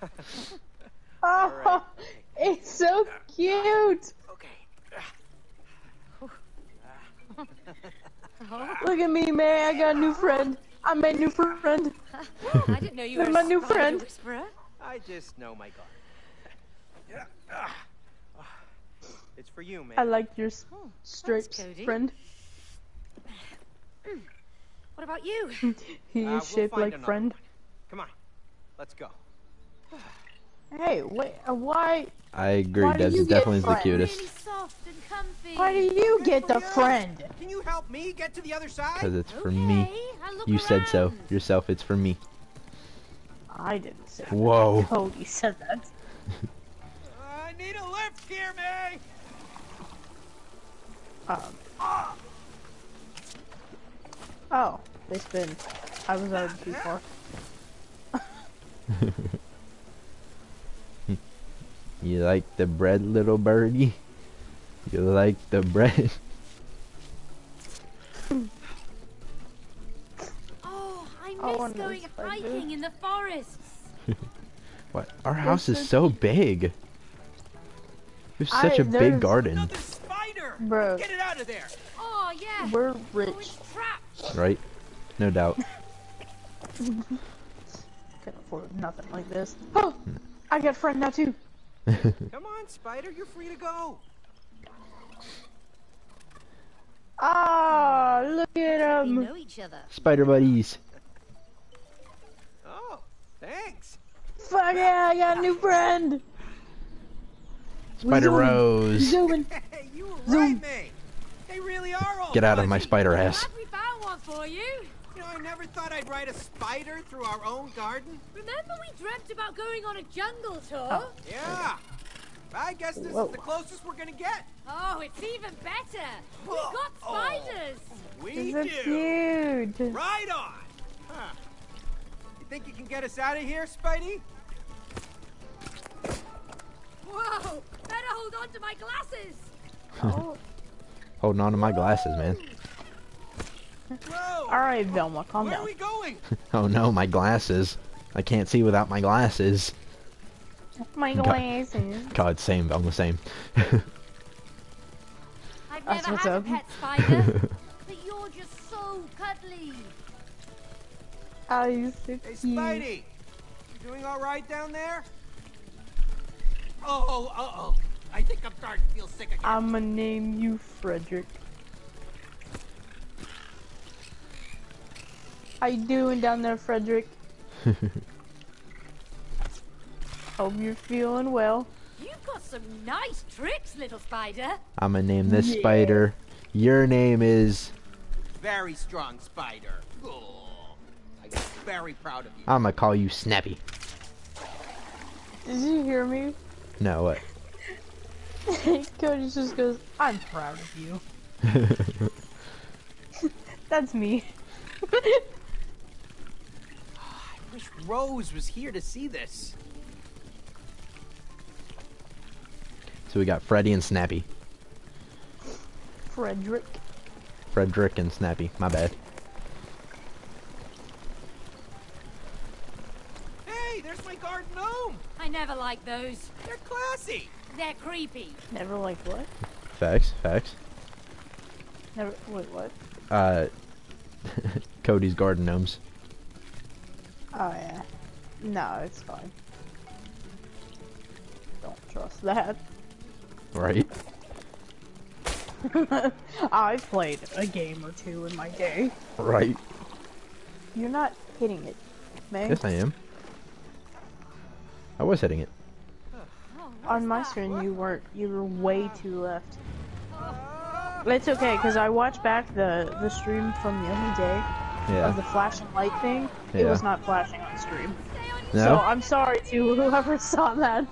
Speaker 1: Oh, it's so uh, uh, cute.
Speaker 4: Okay.
Speaker 1: Look at me, man. I got a new friend. I am a new friend.
Speaker 3: Oh, I didn't know you were
Speaker 1: My
Speaker 3: a
Speaker 1: new friend.
Speaker 3: whisperer.
Speaker 4: I just know my God. Yeah. It's for you, man.
Speaker 1: I like your
Speaker 3: Oh,
Speaker 1: stripes, friend.
Speaker 3: What about you?
Speaker 1: He
Speaker 4: Uh, we'll
Speaker 1: is shaped like friend.
Speaker 4: one. Come on. Let's go.
Speaker 1: Hey, wait, uh, why?
Speaker 2: I agree,
Speaker 1: Why
Speaker 2: Debs
Speaker 1: you
Speaker 2: is
Speaker 1: get
Speaker 2: definitely the cutest.
Speaker 3: Really soft and comfy.
Speaker 1: Why do you get the
Speaker 4: Hurry
Speaker 1: friend?
Speaker 4: Can you help me get to the other side?
Speaker 2: Because it's for
Speaker 3: Okay,
Speaker 2: me.
Speaker 3: I'll look
Speaker 2: You said so. Yourself, it's for me.
Speaker 1: I didn't say. that.
Speaker 2: Whoa.
Speaker 1: Cody said that.
Speaker 4: I need a lift here, May.
Speaker 1: Um. Oh, they spin. I was already too far.
Speaker 2: You like the bread, little birdie? You like the bread?
Speaker 3: Oh, I
Speaker 1: I
Speaker 3: miss
Speaker 1: wanna
Speaker 3: going hiking in the forests.
Speaker 2: What? Our house is
Speaker 1: is
Speaker 2: so big. We have such
Speaker 1: I-
Speaker 2: a big garden,
Speaker 4: spider!
Speaker 1: Bro.
Speaker 4: Get it out of there!
Speaker 3: Oh yeah.
Speaker 1: We're
Speaker 3: Oh,
Speaker 1: rich.
Speaker 3: it's trapped.
Speaker 2: right? No doubt.
Speaker 1: Couldn't afford nothing like this. Oh, I got a friend now too.
Speaker 4: Come on, spider, you're free to go.
Speaker 1: Ah, look at
Speaker 3: We know each other.
Speaker 2: Spider buddies.
Speaker 4: Oh, thanks.
Speaker 1: Fuck yeah, I got a new friend.
Speaker 2: Spider
Speaker 1: zooming.
Speaker 2: Rose.
Speaker 1: Zooming.
Speaker 4: Hey, you were
Speaker 1: Zoom.
Speaker 4: right, mate. They really are all
Speaker 2: Get out of my spider ass.
Speaker 3: Glad we found one for you.
Speaker 4: You know, I never thought I'd ride a spider through our own garden.
Speaker 3: Remember we dreamt about going on a jungle tour?
Speaker 1: Oh.
Speaker 4: Yeah. I guess this
Speaker 1: Whoa.
Speaker 4: is the closest we're gonna get.
Speaker 3: Oh, it's even better. We've
Speaker 4: Whoa.
Speaker 3: got
Speaker 4: Oh.
Speaker 3: spiders.
Speaker 4: We
Speaker 1: Is
Speaker 4: do.
Speaker 1: it cute?
Speaker 4: Right on. Huh. You think you can get us out of here, Spidey?
Speaker 3: Whoa! Better hold on to my glasses.
Speaker 1: Oh.
Speaker 2: Holding on to my glasses, man.
Speaker 4: Whoa.
Speaker 1: All right, Velma, calm
Speaker 4: Where
Speaker 1: down.
Speaker 4: are we going?
Speaker 2: Oh no, my glasses. I can't see without my glasses.
Speaker 1: My glasses.
Speaker 2: God, same, Velma, same.
Speaker 3: I've
Speaker 1: That's
Speaker 3: never
Speaker 1: what's
Speaker 3: had
Speaker 1: up.
Speaker 3: a pet spider, but you're just so cuddly.
Speaker 1: Oh, you so
Speaker 4: Hey,
Speaker 1: cute.
Speaker 4: Spidey. You doing all right down there? Oh, uh oh. I think I'm starting to feel sick again.
Speaker 1: I'ma name you Frederick. How you doing down there, Frederick? Hope you're feeling well.
Speaker 3: You've got some nice tricks, little spider.
Speaker 2: I'm gonna name this
Speaker 1: Yeah.
Speaker 2: spider. Your name is.
Speaker 4: Very strong spider. Oh, I'm very proud of you.
Speaker 2: I'm gonna call you Snappy.
Speaker 1: Did you hear me?
Speaker 2: No, what?
Speaker 1: Cody just goes, I'm proud of you. That's me.
Speaker 4: I wish Rose was here to see this.
Speaker 2: so we got Freddy and Snappy.
Speaker 1: Frederick.
Speaker 2: Frederick and Snappy. My bad.
Speaker 4: Hey, there's my garden gnome.
Speaker 3: I never like those.
Speaker 4: They're classy.
Speaker 3: They're creepy.
Speaker 1: Never like what?
Speaker 2: Facts, facts.
Speaker 1: Never, wait, what?
Speaker 2: Uh, Cody's garden gnomes.
Speaker 1: Oh yeah. No, it's fine. Don't trust that.
Speaker 2: Right?
Speaker 1: I've played a game or two in my day.
Speaker 2: Right.
Speaker 1: You're not hitting it, man.
Speaker 2: Yes, I am. I was hitting it.
Speaker 1: On my screen, you weren't. You were way too left. It's okay, because I watched back the, the stream from the other day of the flashing light thing. It was not flashing on stream.
Speaker 2: No?
Speaker 1: So I'm sorry to whoever saw that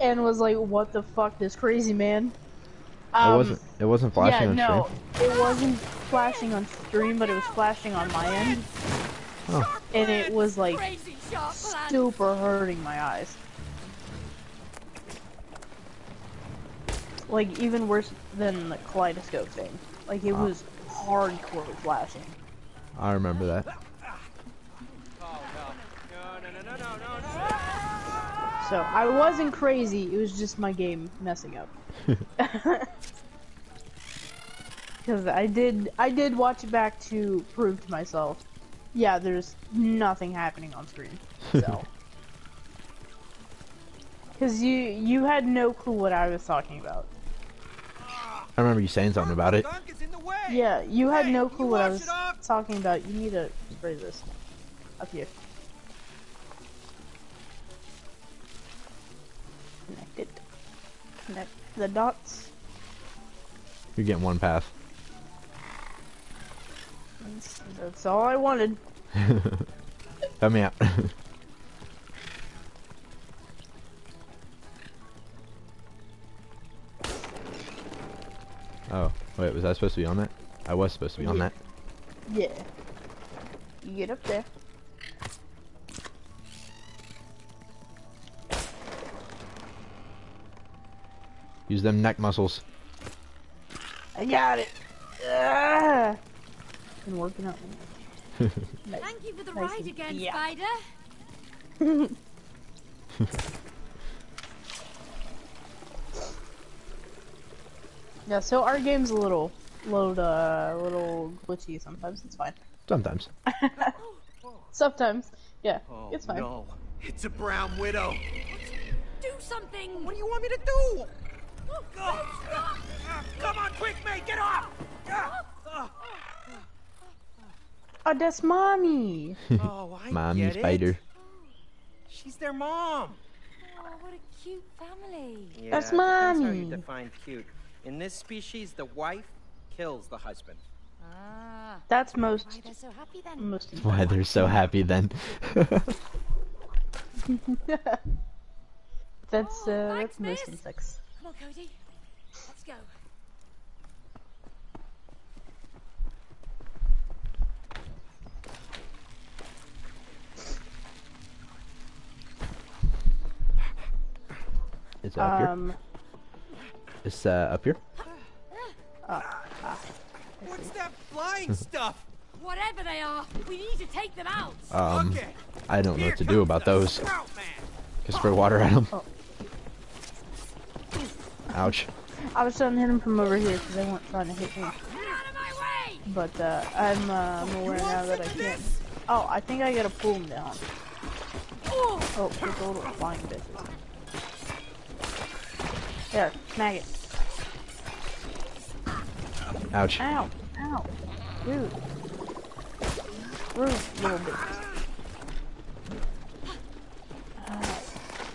Speaker 1: and was like, what the fuck, this crazy man.
Speaker 2: it
Speaker 1: Um,
Speaker 2: wasn't. It wasn't flashing
Speaker 1: yeah,
Speaker 2: on
Speaker 1: no,
Speaker 2: stream.
Speaker 1: it wasn't flashing on stream, but it was flashing on my end,
Speaker 2: Oh.
Speaker 1: and it was like
Speaker 3: Crazy sharp plan.
Speaker 1: super hurting my eyes. Like even worse than the kaleidoscope thing. Like it was hardcore flashing.
Speaker 2: I remember that.
Speaker 4: No. No, no, no, no, no, no, no.
Speaker 1: So I wasn't crazy. It was just my game messing up. Because I did, I did watch it back to prove to myself, yeah, there's nothing happening on screen. So, because you you had no clue what I was talking about.
Speaker 2: I remember you saying something about it.
Speaker 4: Dunk is in the way.
Speaker 1: Yeah, you had no clue what I was talking about. You need to spray this up here. Connected. Connect the dots.
Speaker 2: You're getting one path.
Speaker 1: That's, that's all I wanted.
Speaker 2: Help me out. oh, wait, was I supposed to be on that? I was supposed to be on that.
Speaker 1: Yeah. You get up there.
Speaker 2: Use them neck muscles.
Speaker 1: I got it. Ah. Been working out. Nice.
Speaker 3: Thank you for the
Speaker 1: Nice
Speaker 3: ride again,
Speaker 1: yeah.
Speaker 3: Spider.
Speaker 1: Yeah, so our game's a little, load, uh, a little glitchy sometimes. It's fine.
Speaker 2: Sometimes.
Speaker 1: Sometimes, yeah,
Speaker 4: Oh,
Speaker 1: it's fine.
Speaker 4: no. It's a brown widow.
Speaker 3: Do something.
Speaker 4: What do you want me to do? Oh, ah, come on, quick, mate, get off!
Speaker 1: Oh, that's mommy.
Speaker 4: Oh, I
Speaker 2: Mommy
Speaker 4: get
Speaker 2: spider.
Speaker 4: It. She's their mom.
Speaker 3: Oh, what a cute family.
Speaker 4: Yeah,
Speaker 1: That's
Speaker 4: depends how you
Speaker 1: mommy.
Speaker 4: define cute. In this species, the wife kills the husband.
Speaker 3: Ah,
Speaker 1: That's most,
Speaker 3: why they're so happy then?
Speaker 1: most.
Speaker 2: Why they're so happy then.
Speaker 1: That's,
Speaker 3: Oh,
Speaker 1: uh,
Speaker 3: thanks,
Speaker 1: that's most
Speaker 3: miss.
Speaker 1: insects.
Speaker 3: Come on, Cody. Let's go.
Speaker 2: It's up here. It's uh, up here.
Speaker 4: What's that flying stuff?
Speaker 3: Whatever they are, we need to take them out.
Speaker 2: Um,
Speaker 4: okay.
Speaker 2: I don't know what to do about those.
Speaker 4: Sprout man.
Speaker 2: Just spray water at them.
Speaker 1: Oh.
Speaker 2: Ouch.
Speaker 1: I was trying to hit them from over here because they weren't trying to hit me.
Speaker 3: Get out of my way!
Speaker 1: But, uh, I'm, uh, I'm aware now that I can't. Oh, I think I gotta pull him down.
Speaker 3: Oh,
Speaker 1: Oh, there's a little flying bitches. There, snag it.
Speaker 2: Ouch.
Speaker 1: Ow, ow. Rude. Rude little bitches. Uh,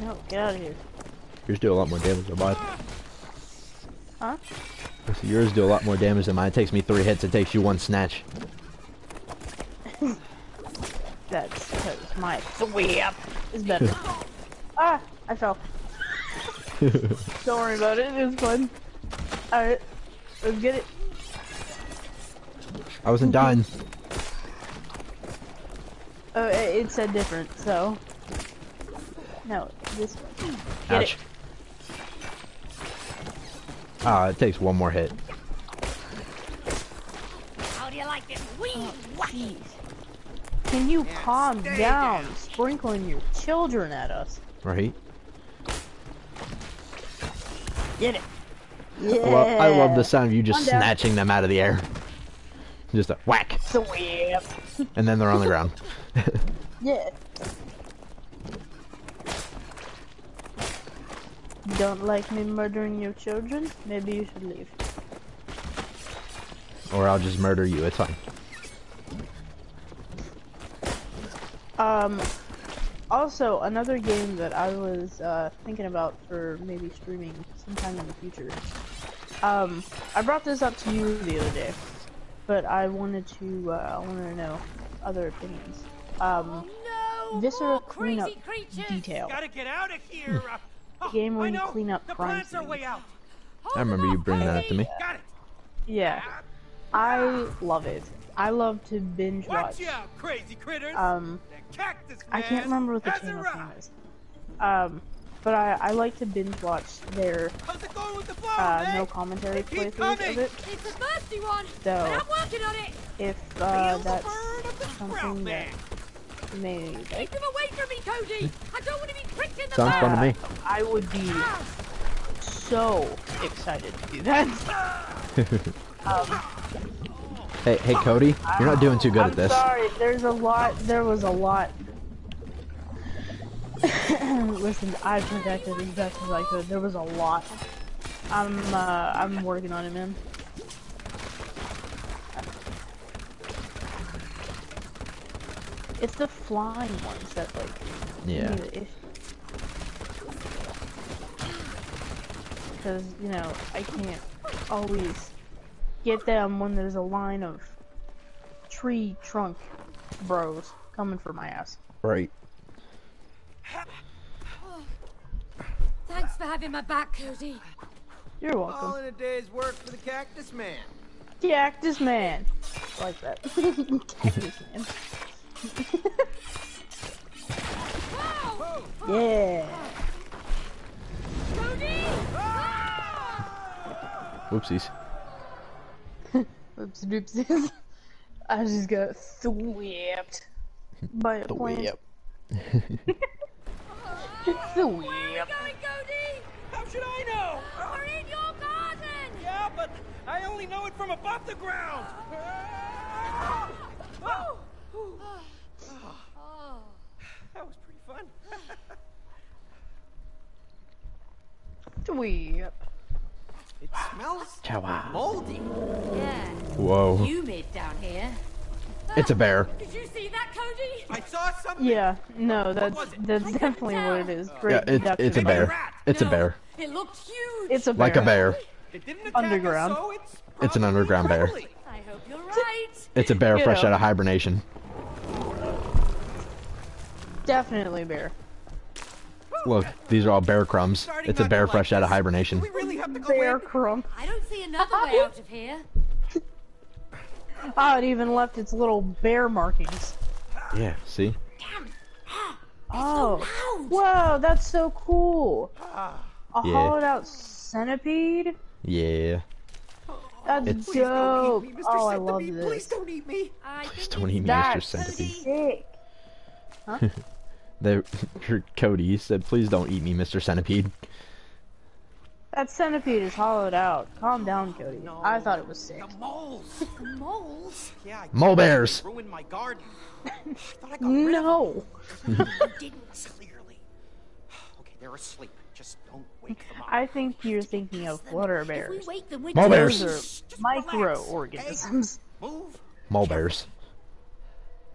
Speaker 1: no, get out of here.
Speaker 2: Yours do a lot more damage than mine.
Speaker 1: Huh?
Speaker 2: Said Yours do a lot more damage than mine. It takes me three hits. It takes you one snatch.
Speaker 1: That's because my sweep is better. ah, I fell. Don't worry about it, it's fun. Alright, let's get it.
Speaker 2: I wasn't done.
Speaker 1: Oh, it, it said different, so. No, this one. Get
Speaker 2: Ouch. Ah, it takes one more hit.
Speaker 3: how do you like this? Wee!
Speaker 1: Jeez. Can you
Speaker 4: Yeah,
Speaker 1: calm down,
Speaker 4: down.
Speaker 1: sprinkling your children at us?
Speaker 2: Right?
Speaker 1: Get it.
Speaker 2: I, lo- I love the sound of you just snatching them out of the air. Just a whack,
Speaker 1: Sweep.
Speaker 2: and then they're on the ground.
Speaker 1: Yeah. Don't like me murdering your children? Maybe you should leave.
Speaker 2: or I'll just murder you. It's fine.
Speaker 1: Um, also, another game that I was uh, thinking about for maybe streaming sometime in the future. Um, I brought this up to you the other day, but I wanted to uh, I wanted to know other opinions. Um,
Speaker 3: Oh no!
Speaker 1: Viscera
Speaker 3: more
Speaker 1: cleanup
Speaker 3: crazy creatures!
Speaker 1: detail.
Speaker 4: Gotta get out of here. Uh, oh,
Speaker 1: Game where
Speaker 4: I
Speaker 1: you clean up
Speaker 4: the
Speaker 1: crime
Speaker 4: plants are way out.
Speaker 3: Hold
Speaker 2: I remember you
Speaker 3: off,
Speaker 2: bringing that up to me.
Speaker 4: Got it.
Speaker 1: yeah, I love it. I love to binge watch.
Speaker 4: Watch out, crazy critters.
Speaker 1: Um,
Speaker 4: the cactus man
Speaker 1: I can't remember what the
Speaker 4: has
Speaker 1: channel's name is. Um, but I, I like to binge watch their
Speaker 4: How's it going with the flow,
Speaker 1: uh, no commentary
Speaker 4: They
Speaker 1: playthroughs of it.
Speaker 3: It's a thirsty one,
Speaker 1: So-
Speaker 3: but I'm working on it.
Speaker 1: If uh, that's
Speaker 4: bird of the sprout
Speaker 1: something
Speaker 4: man.
Speaker 1: that may like,
Speaker 3: Keep them away from me, Cody. I don't want to be pricked in the
Speaker 2: Sounds fun to me.
Speaker 1: I would be so excited to do that. um,
Speaker 2: Hey, hey, Cody, you're not doing too good
Speaker 1: I'm
Speaker 2: at this.
Speaker 1: sorry. There's a lot. There was a lot. Listen, I protected as best as I could. There was a lot. I'm uh, I'm working on it, man. It's the flying ones that like
Speaker 2: Yeah.
Speaker 1: give me the issue. Because you know I can't always get them when there's a line of tree trunk bros coming for my ass.
Speaker 2: Right.
Speaker 3: Thanks for having my back, Cody.
Speaker 1: You're welcome.
Speaker 4: All in a day's work for the cactus man.
Speaker 1: Cactus man. I like that. Cactus man. Yeah.
Speaker 3: Cody!
Speaker 2: Whoopsies.
Speaker 1: Oops, doopsies. I just got swept by a plant.
Speaker 2: Yep.
Speaker 3: Where are
Speaker 1: Swept.
Speaker 3: you going, Cody?
Speaker 4: How should I know?
Speaker 3: We're in your garden.
Speaker 4: Yeah, but I only know it from above the ground.
Speaker 3: Oh.
Speaker 4: That was pretty fun.
Speaker 1: Swept.
Speaker 4: It smells
Speaker 2: Chow.
Speaker 4: moldy.
Speaker 3: Yeah,
Speaker 2: Whoa.
Speaker 3: humid down here.
Speaker 2: It's a bear.
Speaker 3: Did you see that, Cody?
Speaker 4: I saw something.
Speaker 1: Yeah, no, that's that's definitely what it is.
Speaker 3: tell.
Speaker 1: is. Great
Speaker 2: Yeah, it's it's a bear.
Speaker 4: rat.
Speaker 2: It's a bear.
Speaker 3: It looked huge.
Speaker 1: It's a bear.
Speaker 2: Like a bear.
Speaker 4: It didn't attack
Speaker 1: Underground.
Speaker 4: Us, so it's,
Speaker 2: It's an
Speaker 4: probably
Speaker 2: underground bear.
Speaker 3: I hope you're right.
Speaker 2: It's a bear
Speaker 1: You
Speaker 2: fresh
Speaker 1: know.
Speaker 2: out of hibernation.
Speaker 1: Definitely bear.
Speaker 2: Look, these are all bear crumbs.
Speaker 4: Starting
Speaker 2: It's a bear
Speaker 4: to like
Speaker 2: fresh out of hibernation.
Speaker 4: We really have to go
Speaker 1: Bear
Speaker 4: in?
Speaker 1: crumb.
Speaker 3: I don't see another way out of here.
Speaker 1: Oh, it even left its little bear markings.
Speaker 2: Yeah, see?
Speaker 3: Damn.
Speaker 1: Oh,
Speaker 3: loud.
Speaker 1: whoa, that's so cool. A
Speaker 2: Yeah.
Speaker 1: hollowed out centipede.
Speaker 2: Yeah.
Speaker 1: That's
Speaker 2: It's-
Speaker 4: Please
Speaker 1: dope.
Speaker 4: me, Mr.
Speaker 1: Oh, I
Speaker 4: Centipede.
Speaker 1: love
Speaker 4: Please don't eat me.
Speaker 3: I
Speaker 2: Please
Speaker 3: think
Speaker 2: don't eat me, Mr.
Speaker 1: That's
Speaker 2: Centipede.
Speaker 1: sick.
Speaker 2: The Cody said, "Please don't eat me, Mr. Centipede."
Speaker 1: That centipede is hollowed out. Calm down, Cody.
Speaker 4: No.
Speaker 1: I thought it was sick.
Speaker 4: The moles.
Speaker 3: the moles.
Speaker 4: Yeah, I
Speaker 2: Mole bears.
Speaker 4: Ruined my garden. I thought I got rid of
Speaker 1: No.
Speaker 4: them. You didn't clearly. Okay, they're asleep. Just don't wake them up.
Speaker 1: I think you're thinking of flutter
Speaker 3: If we
Speaker 1: bears.
Speaker 3: wake them, we're
Speaker 2: Mole bears.
Speaker 1: Are
Speaker 4: Just relax,
Speaker 1: microorganisms.
Speaker 4: Move.
Speaker 2: Mole bears.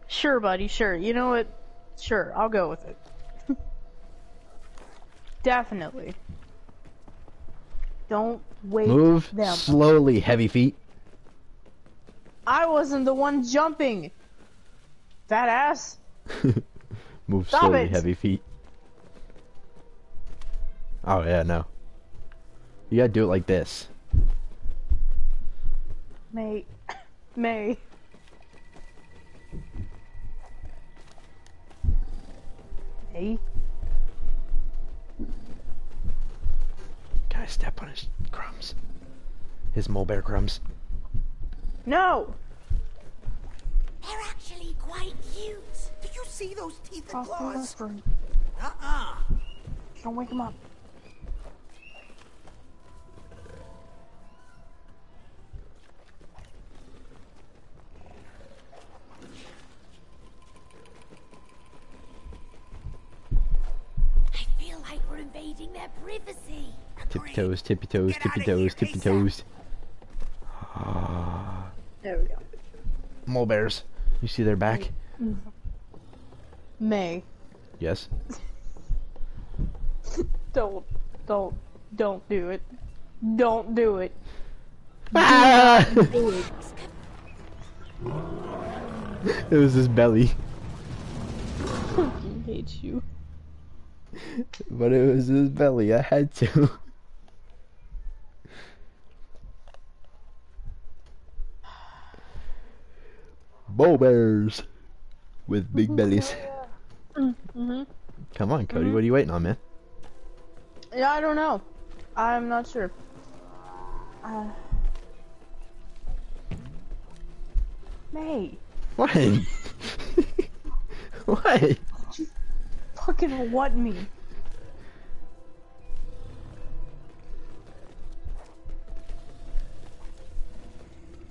Speaker 1: Sure, buddy, sure. You know what? Sure, I'll go with it. Definitely. Don't wait.
Speaker 2: Move
Speaker 1: them.
Speaker 2: slowly, heavy feet.
Speaker 1: I wasn't the one jumping. Fat ass.
Speaker 2: Move
Speaker 1: Stop
Speaker 2: slowly,
Speaker 1: it.
Speaker 2: heavy feet. Oh yeah, no. You gotta do it like this.
Speaker 1: May. May. May.
Speaker 2: Gotta step on his crumbs. His mole bear crumbs.
Speaker 1: No!
Speaker 3: They're actually quite cute.
Speaker 4: Did you see those teeth and
Speaker 1: Cross the
Speaker 4: claws? Uh-uh.
Speaker 1: Don't wake him up.
Speaker 2: Toes, tippy toes, tippy toes, tippy toes.
Speaker 1: There we go.
Speaker 2: Mole bears. You see their back?
Speaker 1: May.
Speaker 2: Yes.
Speaker 1: Don't. Don't. Don't do it. Don't do it.
Speaker 2: Ah!
Speaker 1: Do it.
Speaker 2: it was his belly,
Speaker 1: fucking hate you.
Speaker 2: but it was his belly. I had to. Mole bears with big bellies.
Speaker 1: Mm-hmm.
Speaker 2: Come on, Cody. What are you waiting on, man?
Speaker 1: Yeah, I don't know. I'm not sure. Uh, May.
Speaker 2: What? what?
Speaker 1: Fucking what me?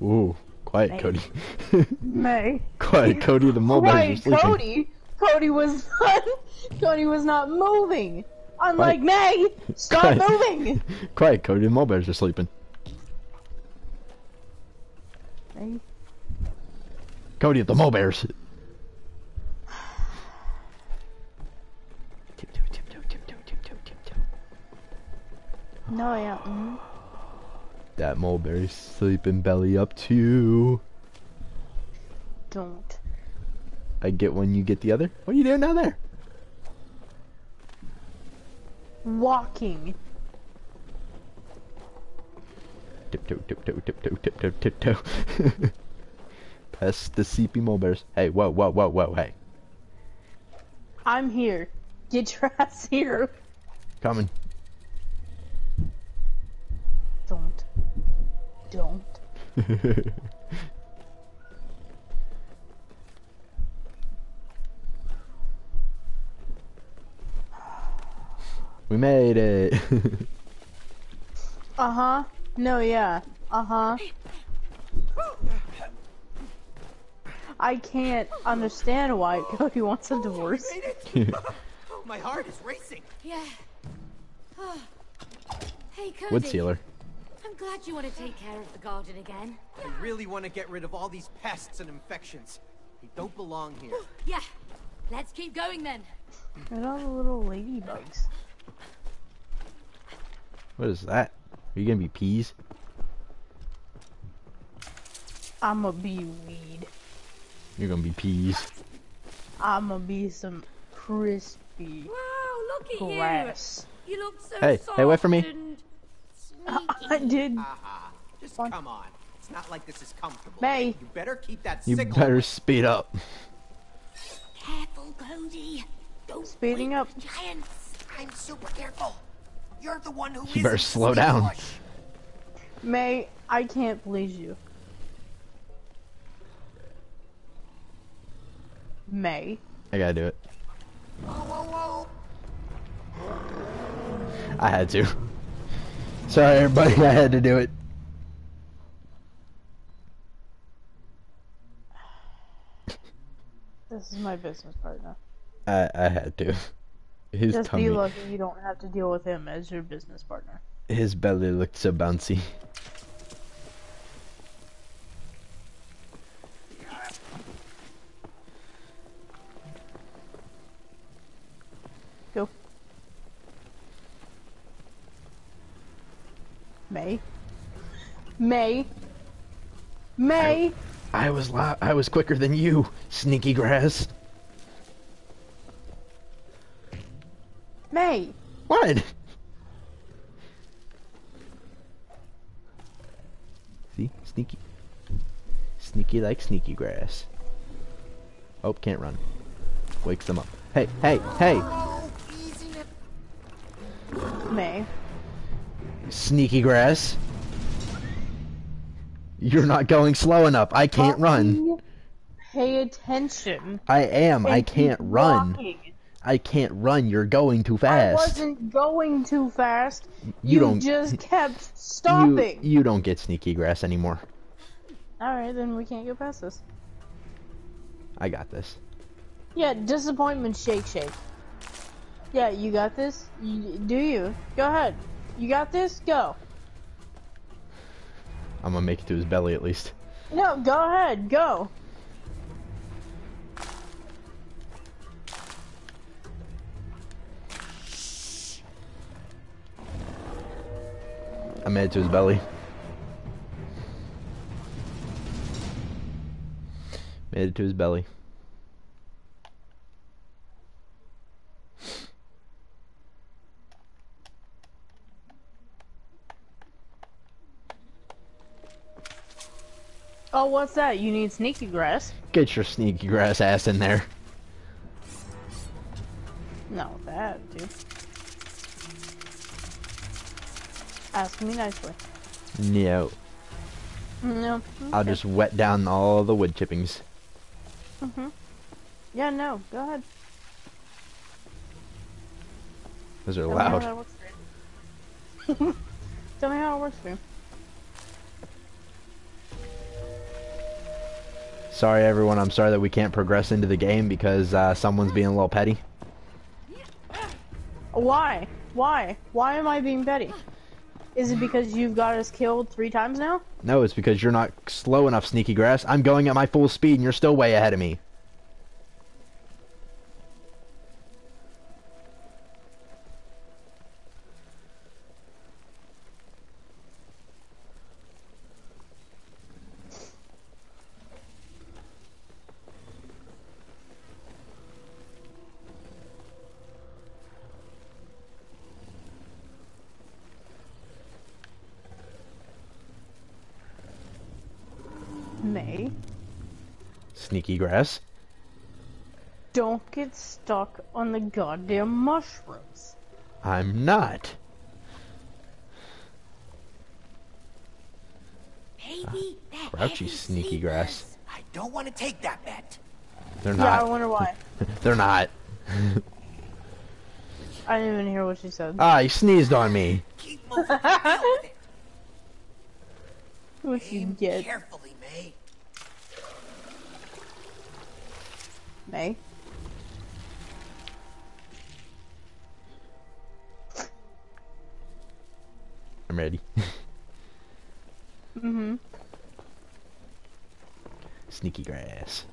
Speaker 2: Ooh, quiet,
Speaker 1: Hey.
Speaker 2: Cody.
Speaker 1: May.
Speaker 2: quiet, Cody. The are
Speaker 1: Quiet. Cody. Cody was not. Cody was not moving. Unlike May, stop
Speaker 2: Quiet.
Speaker 1: moving.
Speaker 2: Quiet, Cody. The bears are sleeping.
Speaker 1: May.
Speaker 2: Cody, the mole bears. Tiptoe, tiptoe, tiptoe, tiptoe, tiptoe.
Speaker 1: No, yeah. mhm.
Speaker 2: That mulberry sleeping belly up too.
Speaker 1: Don't.
Speaker 2: I get one, you get the other. What are you doing down there?
Speaker 1: Walking.
Speaker 2: Tiptoe, tiptoe, tiptoe, tiptoe, tiptoe. Past the sleepy mole bears. Hey, whoa, whoa, whoa, whoa, hey.
Speaker 1: I'm here. Get your ass here.
Speaker 2: Coming.
Speaker 1: Don't. Don't.
Speaker 2: we made it.
Speaker 1: Uh huh. No, yeah. Uh huh. I can't understand why Cody wants a divorce.
Speaker 4: You made it? My heart is racing.
Speaker 3: Yeah. Hey, Cody.
Speaker 2: Wood sealer.
Speaker 3: I'm glad you want to take care of the garden again.
Speaker 4: I really want to get rid of all these pests and infections. They don't belong here.
Speaker 3: Yeah. Let's keep going then.
Speaker 1: Look at all the little ladybugs.
Speaker 2: What is that? Are you gonna be peas?
Speaker 1: I'ma be weed.
Speaker 2: You're gonna be peas.
Speaker 1: I'ma be some crispy
Speaker 3: Wow, look at
Speaker 1: grass.
Speaker 3: you. You look so
Speaker 2: Hey,
Speaker 3: soft
Speaker 2: hey, wait for me.
Speaker 3: And
Speaker 1: I did.
Speaker 4: Haha. Just
Speaker 1: Fine.
Speaker 4: come on. It's not like this is comfortable.
Speaker 1: May.
Speaker 4: You better keep that
Speaker 2: You
Speaker 4: sickle
Speaker 2: better
Speaker 4: away.
Speaker 2: speed up.
Speaker 3: Careful, Cody. Don't
Speaker 1: Speeding up.
Speaker 3: Giants.
Speaker 4: I'm super careful. You're the one who
Speaker 2: You better slow down.
Speaker 4: Squealush.
Speaker 1: May, I can't please you. May.
Speaker 2: I gotta do it.
Speaker 4: Whoa, whoa, whoa.
Speaker 2: I had to. Sorry, everybody. I had to do it.
Speaker 1: This is my business partner.
Speaker 2: I I had to. His
Speaker 1: Just
Speaker 2: tummy,
Speaker 1: be lucky you don't have to deal with him as your business partner.
Speaker 2: his belly looked so bouncy.
Speaker 1: May. May. May.
Speaker 2: I was la- I was quicker than you, sneaky grass.
Speaker 1: May.
Speaker 2: What? See, sneaky, sneaky like sneaky grass. Oh, can't run. Wakes them up. Hey, hey, hey!
Speaker 1: May.
Speaker 2: Sneaky grass. You're not going slow enough. I can't run.
Speaker 1: Pay attention.
Speaker 2: I am. I can't run.
Speaker 1: walking.
Speaker 2: I can't run. You're going too fast.
Speaker 1: I wasn't going too fast.
Speaker 2: You don't-
Speaker 1: just kept
Speaker 2: You,
Speaker 1: stopping.
Speaker 2: you don't get sneaky grass anymore.
Speaker 1: Alright, then we can't go past this.
Speaker 2: I got this.
Speaker 1: Yeah, disappointment shake shake. Yeah, you got this? You, do you? Go ahead. You got this? Go.
Speaker 2: I'm gonna make it to his belly at least.
Speaker 1: No, go ahead. Go.
Speaker 2: I made it to his belly. Made it to his belly.
Speaker 1: What's that? You need sneaky grass?
Speaker 2: Get your sneaky grass ass in there.
Speaker 1: No, that, dude. Ask me nicely.
Speaker 2: No.
Speaker 1: No.
Speaker 2: I'll just wet down all the wood chippings.
Speaker 1: Mhm. Yeah, no. Go ahead.
Speaker 2: Those are
Speaker 1: Tell me
Speaker 2: loud.
Speaker 1: that works for you. Tell me how it works for you.
Speaker 2: Sorry everyone, I'm sorry that we can't progress into the game because uh, someone's being a little petty.
Speaker 1: Why? Why? Why am I being petty? Is it because you've got us killed three times now?
Speaker 2: No, it's because you're not slow enough, sneaky grass. I'm going at my full speed and you're still way ahead of me. Sneaky.
Speaker 1: Don't get stuck on the goddamn mushrooms.
Speaker 2: I'm not.
Speaker 3: Hey, Maybe they're
Speaker 2: Crouchy
Speaker 3: heavy
Speaker 2: sneaky grass.
Speaker 4: I don't want to take that bet.
Speaker 2: They're not.
Speaker 1: Yeah, I wonder why.
Speaker 2: They're not.
Speaker 1: I didn't even hear what she said.
Speaker 2: Ah, he sneezed on me.
Speaker 4: Keep moving. Deal with it.
Speaker 1: what you get,
Speaker 4: carefully, May.
Speaker 1: May?
Speaker 2: I'm ready.
Speaker 1: Mm-hmm.
Speaker 2: Sneaky grass.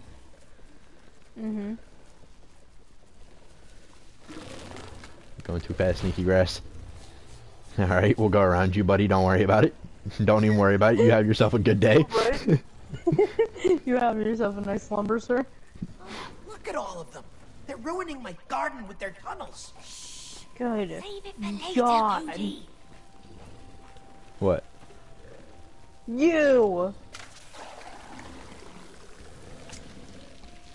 Speaker 1: Mm-hmm.
Speaker 2: Going too fast, sneaky grass. Alright, we'll go around you, buddy. Don't worry about it. Don't even worry about it. You have yourself a good day.
Speaker 1: you have yourself a nice slumber, sir.
Speaker 4: Look at all of them. They're ruining my garden with their tunnels.
Speaker 1: Good.
Speaker 3: Save later,
Speaker 1: God.
Speaker 2: What?
Speaker 1: You!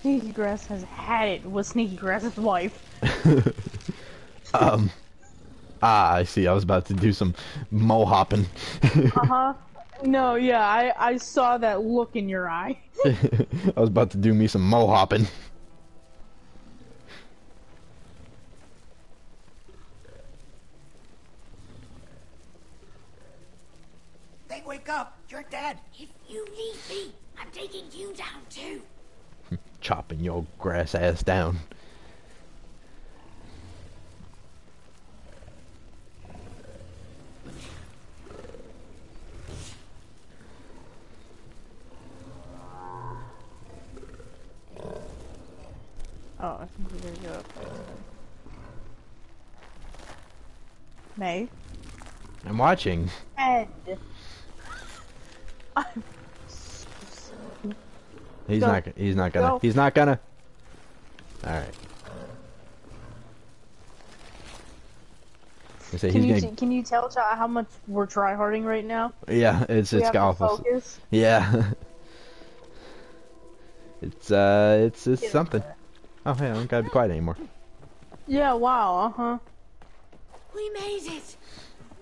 Speaker 1: Sneaky Grass has had it with Sneaky Grass's wife.
Speaker 2: Um. Ah, I see. I was about to do some mo hopping.
Speaker 1: Uh-huh. No, yeah, I, I saw that look in your eye.
Speaker 2: I was about to do me some mo hopping.
Speaker 4: They wake up. You're dead.
Speaker 3: If you leave me, I'm taking you down too.
Speaker 2: Your grass ass down.
Speaker 1: Oh, I think we're gonna go up there. May?
Speaker 2: I'm watching.
Speaker 1: Ed! I'm
Speaker 2: He's
Speaker 1: Go.
Speaker 2: not. go- He's not gonna.
Speaker 1: Go.
Speaker 2: He's not gonna. All right. I say
Speaker 1: Can
Speaker 2: he's
Speaker 1: you,
Speaker 2: gonna.
Speaker 1: t- can you tell how much we're tryharding right now?
Speaker 2: yeah, it's
Speaker 1: We
Speaker 2: it's
Speaker 1: have
Speaker 2: awful.
Speaker 1: focus.
Speaker 2: Yeah. it's uh, it's it's
Speaker 1: Get
Speaker 2: something.
Speaker 1: over it.
Speaker 2: Oh hey, I don't gotta be quiet anymore.
Speaker 1: Yeah, wow, uh-huh.
Speaker 3: We made it.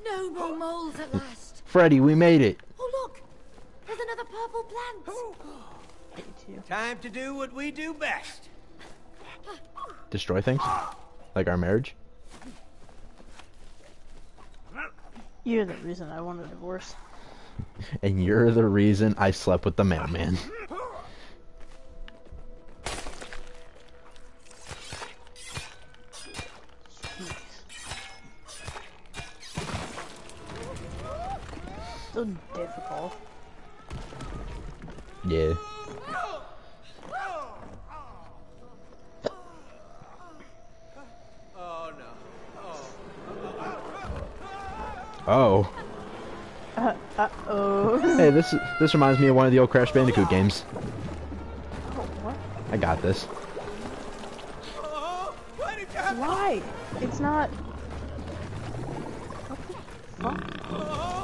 Speaker 3: No more moles at last.
Speaker 2: Freddy, we made it.
Speaker 3: Oh look, there's another purple plant.
Speaker 1: Me too.
Speaker 4: Time to do what we do best.
Speaker 2: Destroy things, like our marriage.
Speaker 1: You're the reason I want a divorce.
Speaker 2: And you're the reason I slept with the mailman.
Speaker 1: Jeez. So difficult.
Speaker 2: Yeah.
Speaker 4: Oh no.
Speaker 2: Oh.
Speaker 1: Uh-oh.
Speaker 2: Hey, this this reminds me of one of the old Crash Bandicoot games.
Speaker 1: Oh, what?
Speaker 2: I got this.
Speaker 4: Oh, why did you have?
Speaker 1: Why? It's not...
Speaker 4: Oh, why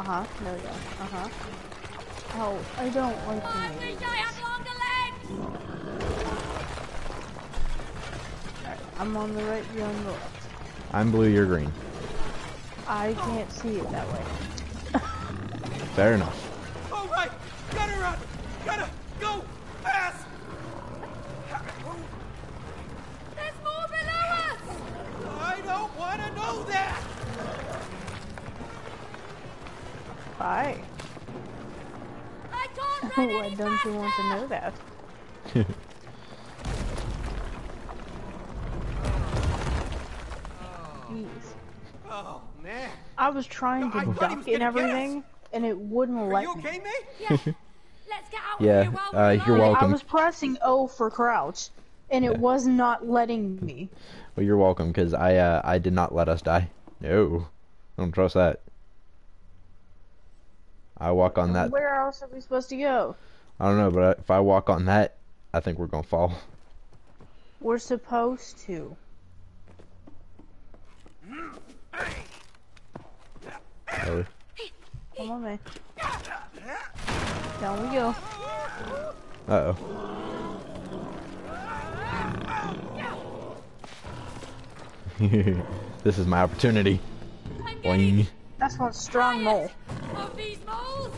Speaker 1: Uh-huh. No, yeah. Uh-huh. Oh, I don't like
Speaker 3: I
Speaker 1: the
Speaker 3: wish I had longer legs.
Speaker 1: Alright, I'm on the right, you're on the left.
Speaker 2: I'm blue, you're green.
Speaker 1: I can't see it that way.
Speaker 2: Fair enough.
Speaker 4: All right, gotta run. Gotta
Speaker 1: Why?
Speaker 3: I can't run
Speaker 1: Why don't you want to know that? Jeez.
Speaker 4: Oh man.
Speaker 1: I was trying to
Speaker 4: thought he
Speaker 1: duck and
Speaker 4: gonna
Speaker 1: everything, and it wouldn't
Speaker 4: Are
Speaker 1: let
Speaker 4: you
Speaker 1: me.
Speaker 4: okay, May?
Speaker 3: Yeah. Let's get out
Speaker 2: Yeah,
Speaker 3: here while
Speaker 2: uh, you're
Speaker 3: alive.
Speaker 2: welcome.
Speaker 1: I was pressing O for crouch, and it
Speaker 2: Yeah.
Speaker 1: was not letting me.
Speaker 2: Well, you're welcome, because I uh, I did not let us die. No, I don't trust that. I walk on that.
Speaker 1: Where else are we supposed to go?
Speaker 2: I don't know, but if I walk on that, I think we're gonna fall.
Speaker 1: We're supposed to.
Speaker 4: Hey,
Speaker 2: Tyler.
Speaker 1: Come on, man. Down we go.
Speaker 2: Uh oh. this is my opportunity.
Speaker 3: I'm getting
Speaker 2: Boing.
Speaker 1: That's one strong mole.
Speaker 3: of these moles.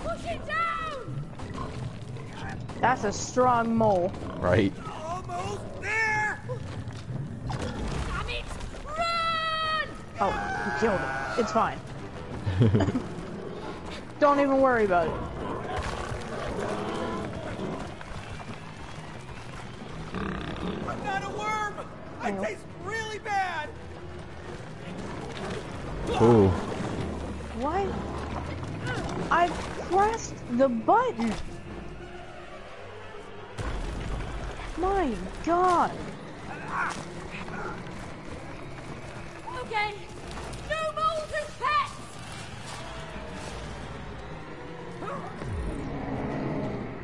Speaker 3: Push it down.
Speaker 1: That's a strong mole.
Speaker 2: Right.
Speaker 4: Almost there!
Speaker 3: Damn it! Run!
Speaker 1: Oh, you killed it. It's fine. Don't even worry about it.
Speaker 4: I'm not a worm! I
Speaker 1: Ew.
Speaker 4: taste really bad!
Speaker 2: Ooh.
Speaker 1: What? I pressed the button. My god.
Speaker 3: Okay. No moles as pets.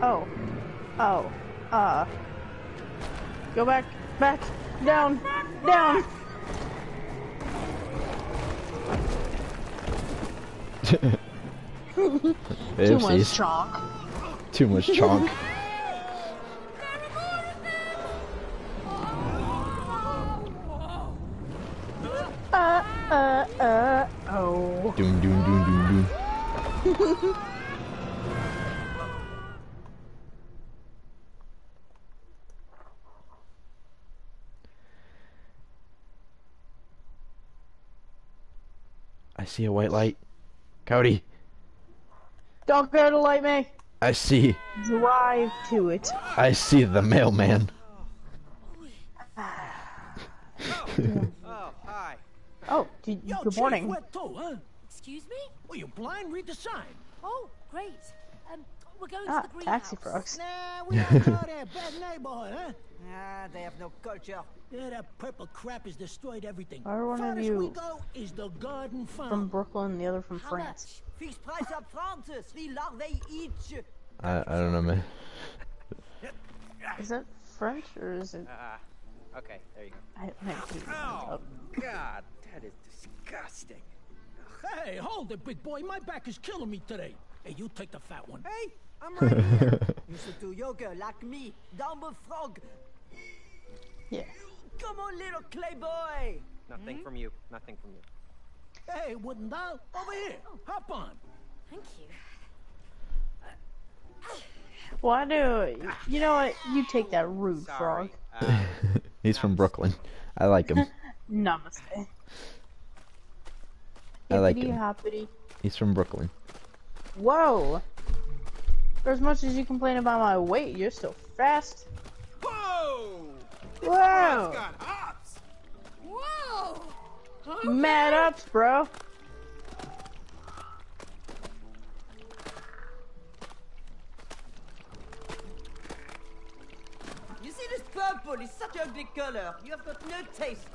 Speaker 1: Oh. Oh. Uh. Go back. Back. Down. Down. Too much
Speaker 2: Oopsies.
Speaker 1: chalk.
Speaker 2: Too much chonk.
Speaker 1: Uh, uh, uh, oh.
Speaker 2: doom doom doom doom doom. See a white light. Cody,
Speaker 1: Don't go to light me.
Speaker 2: I see.
Speaker 1: Drive to it.
Speaker 2: I see the mailman.
Speaker 4: Oh, hi.
Speaker 1: Oh, d-
Speaker 5: Yo,
Speaker 1: good
Speaker 5: Chief,
Speaker 1: morning.
Speaker 5: where to, huh?
Speaker 3: Excuse me?
Speaker 5: Were you blind? Read the sign.
Speaker 3: Oh, great. Um, we're going
Speaker 1: Ah,
Speaker 3: to the greenhouse.
Speaker 1: taxi frogs.
Speaker 5: Nah, we don't go there. Bad neighborhood, huh?
Speaker 6: Ah, they have no culture.
Speaker 5: Yeah, that purple crap has destroyed everything.
Speaker 1: Why are one of
Speaker 5: Farthest we
Speaker 1: you
Speaker 5: go is the garden farm.
Speaker 1: From Brooklyn, the other from
Speaker 3: How
Speaker 1: France.
Speaker 6: Fixed price up front, three larvae each.
Speaker 2: I I don't know, man.
Speaker 1: Is that French or is it?
Speaker 4: Uh, okay, there you go.
Speaker 1: I, I hate
Speaker 4: Oh. God, that is disgusting.
Speaker 5: Hey, hold it, big boy. My back is killing me today. Hey, you take the fat one.
Speaker 4: Hey, I'm right here.
Speaker 6: You should do yoga like me. Down the frog.
Speaker 1: Yeah.
Speaker 6: Come on, little clay boy.
Speaker 4: Nothing from you. Nothing from you.
Speaker 5: Hey, wooden doll, over here. Hop on.
Speaker 3: Thank you.
Speaker 1: Why do you know what? You take that rude frog.
Speaker 4: Uh,
Speaker 2: He's from Brooklyn. I like him.
Speaker 1: Namaste.
Speaker 2: I like
Speaker 1: Hippity
Speaker 2: him.
Speaker 1: hoppity.
Speaker 2: He's from Brooklyn.
Speaker 1: Whoa! For as much as you complain about my weight, you're still fast.
Speaker 4: whoa!
Speaker 1: Whoa!
Speaker 4: Frog's got hops.
Speaker 3: Whoa!
Speaker 1: Mad ups, bro.
Speaker 6: You see this purple is such a ugly color. You have got no taste.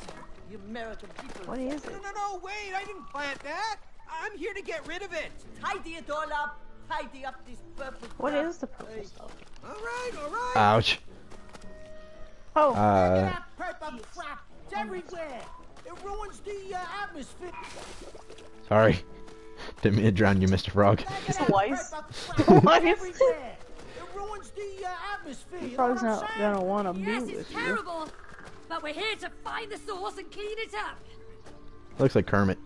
Speaker 6: You American people.
Speaker 1: What is
Speaker 4: No,
Speaker 1: it?
Speaker 4: no, no, wait, I didn't plant that. I'm here to get rid of it.
Speaker 6: Tidy it all up. Tidy up this purple
Speaker 1: What
Speaker 6: crap.
Speaker 1: is the purple stuff?
Speaker 4: All right, all right.
Speaker 2: Ouch.
Speaker 1: Oh,
Speaker 2: Uh,
Speaker 5: that purple crap. It's everywhere. It ruins the uh, atmosphere.
Speaker 2: sorry. Didn't mean to drown you, Mr. Frog.
Speaker 5: Look at that
Speaker 1: Twice.
Speaker 5: purple.
Speaker 1: Twice.
Speaker 5: It ruins the uh, atmosphere. You know
Speaker 1: frog's
Speaker 5: what I'm
Speaker 1: not gonna wanna
Speaker 3: Yes,
Speaker 1: be
Speaker 3: it's
Speaker 1: with you.
Speaker 3: terrible. But we're here to find the source and clean it up.
Speaker 2: Looks like Kermit.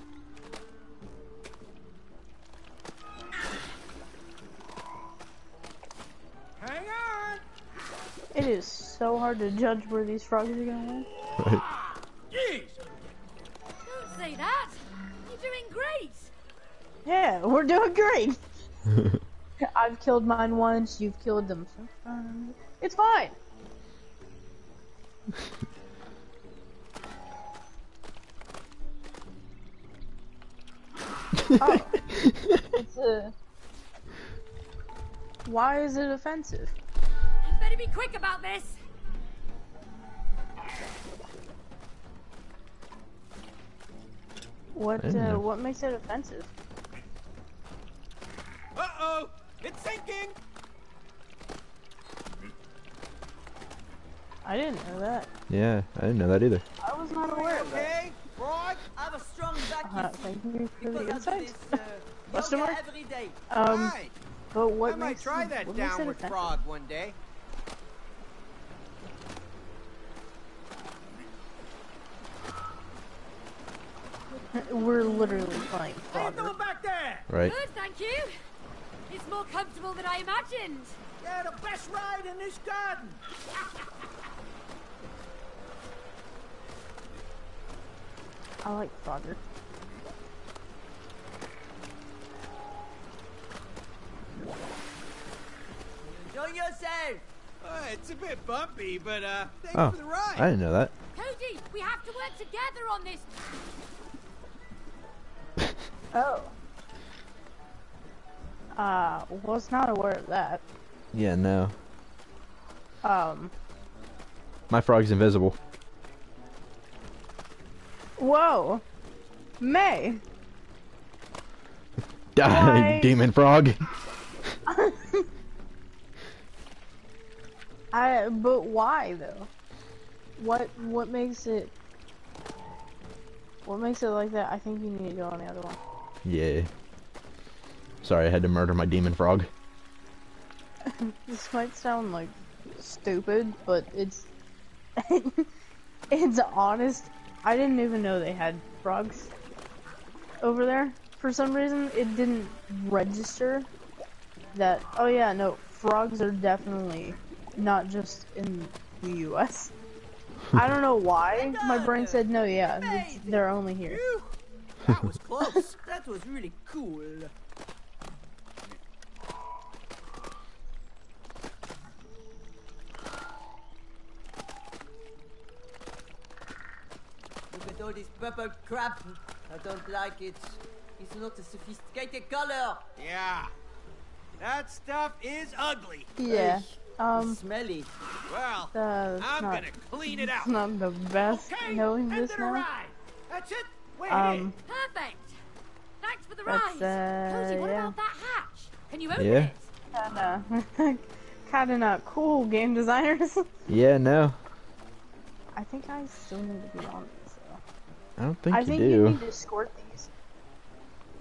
Speaker 1: It is so hard to judge where these frogs are gonna win.
Speaker 5: Jeez.
Speaker 3: Don't say that. You're doing great.
Speaker 1: Yeah, we're doing great. I've killed mine once. You've killed them. It's fine. oh, it's a. Why is it offensive?
Speaker 3: Better be quick about this.
Speaker 1: What uh, what makes it offensive?
Speaker 4: Uh-oh, it's sinking.
Speaker 1: I didn't know that.
Speaker 2: Yeah, I didn't know that either.
Speaker 1: I was not aware of that.
Speaker 4: Okay, frog.
Speaker 6: I have a strong like
Speaker 1: Uh, thank you for
Speaker 6: Because
Speaker 1: the insight.
Speaker 6: this uh,
Speaker 1: Question
Speaker 6: every day.
Speaker 1: Um,
Speaker 4: right.
Speaker 1: but what
Speaker 4: I might
Speaker 1: makes
Speaker 4: try that
Speaker 1: what makes it
Speaker 4: downward frog one day.
Speaker 1: We're literally playing
Speaker 5: How you
Speaker 1: Frogger.
Speaker 5: back there?
Speaker 2: Right.
Speaker 3: Good, thank you. It's more comfortable than I imagined.
Speaker 5: Yeah, the best ride in this garden.
Speaker 1: I like Frogger.
Speaker 6: Enjoy yourself.
Speaker 4: Uh, it's a bit bumpy, but uh, thanks
Speaker 2: Oh,
Speaker 4: for the ride.
Speaker 2: I didn't know that.
Speaker 3: Cody, we have to work together on this.
Speaker 1: Oh. Uh, was not aware of that.
Speaker 2: Yeah, no.
Speaker 1: Um,
Speaker 2: My frog's invisible.
Speaker 1: whoa. May.
Speaker 2: Die, demon frog.
Speaker 1: I, but why though? What, what makes it, what makes it like that? I think you need to go on the other one.
Speaker 2: Yeah. Sorry, I had to murder my demon frog.
Speaker 1: This might sound like stupid, but it's it's honest. I didn't even know they had frogs over there. For some reason, it didn't register that. Oh yeah, no, frogs are definitely not just in the U.S. I don't know why. My brain said no. Yeah, they're only here.
Speaker 6: Phew. That was close. that was really cool. Look at all this purple crap. I don't like it. It's not a sophisticated color.
Speaker 4: Yeah. That stuff is ugly.
Speaker 1: Yeah.
Speaker 6: It's
Speaker 1: Um.
Speaker 6: smelly.
Speaker 4: Well,
Speaker 1: Uh,
Speaker 4: I'm
Speaker 1: not,
Speaker 4: gonna clean it out.
Speaker 1: it's not the best
Speaker 5: Okay,
Speaker 1: knowing
Speaker 5: end
Speaker 1: this
Speaker 5: of the
Speaker 1: now.
Speaker 5: ride. That's it. We're
Speaker 1: Um.
Speaker 5: here.
Speaker 3: Perfect. Thanks for the
Speaker 1: That's,
Speaker 3: ride.
Speaker 1: uh,
Speaker 3: Cody, what
Speaker 1: yeah.
Speaker 3: about that hatch? Can you open
Speaker 2: Yeah.
Speaker 3: it?
Speaker 1: Kinda, kinda not cool, game designers.
Speaker 2: Yeah, no.
Speaker 1: I think I still need to be on this. though.
Speaker 2: I don't think
Speaker 1: I
Speaker 2: you
Speaker 1: think
Speaker 2: do.
Speaker 1: you need to escort these.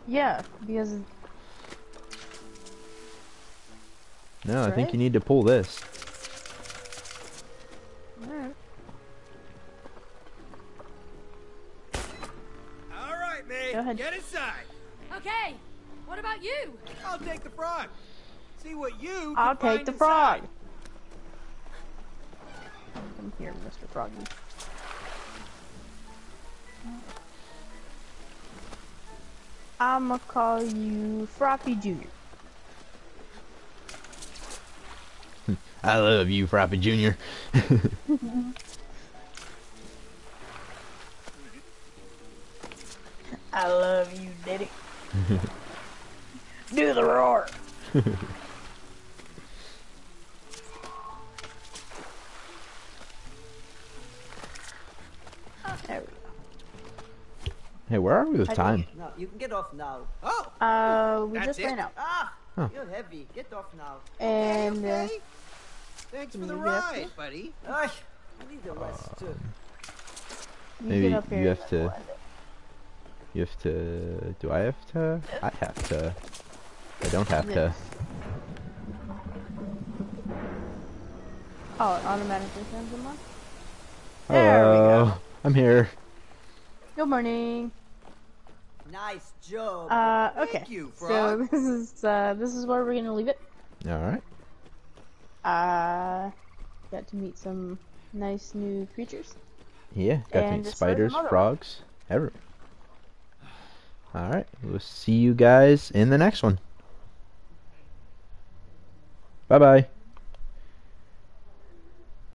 Speaker 1: Yeah, because
Speaker 2: no, I think
Speaker 1: right?
Speaker 2: you need to pull this.
Speaker 1: alright. Go ahead.
Speaker 4: Get inside.
Speaker 3: Okay. What about you?
Speaker 4: I'll take the frog. See what you.
Speaker 1: I'll take
Speaker 4: find
Speaker 1: the
Speaker 4: inside.
Speaker 1: frog. Come here, Mr. Froggy. I'ma call you Froppy Jr.
Speaker 2: I love you, Froppy Junior.
Speaker 1: I love you, Diddy. Do the roar.
Speaker 2: hey, where are we with time?
Speaker 6: No, you can get off now.
Speaker 4: Oh.
Speaker 1: Uh, we
Speaker 4: That's
Speaker 1: just
Speaker 4: it?
Speaker 1: ran out.
Speaker 6: Ah!
Speaker 2: Huh.
Speaker 6: You're heavy. Get off now.
Speaker 1: And uh,
Speaker 4: okay. Thanks for the
Speaker 1: you get up
Speaker 4: ride, buddy.
Speaker 6: Ay, I need a rest too.
Speaker 2: Maybe
Speaker 1: get up here
Speaker 2: you have to-
Speaker 1: we'll end it.
Speaker 2: You have to. Do I have to? I have to. I don't have to.
Speaker 1: Oh, it automatically sends them on? There we
Speaker 2: Hello.
Speaker 1: go.
Speaker 2: I'm here.
Speaker 1: Good morning.
Speaker 6: Nice job.
Speaker 1: Uh, okay.
Speaker 4: Thank you,
Speaker 1: so this is uh, this is where we're gonna leave it.
Speaker 2: All right.
Speaker 1: Uh, got to meet some nice new creatures.
Speaker 2: Yeah, got to meet spiders, frogs, everyone. All right, we'll see you guys in the next one. Bye bye.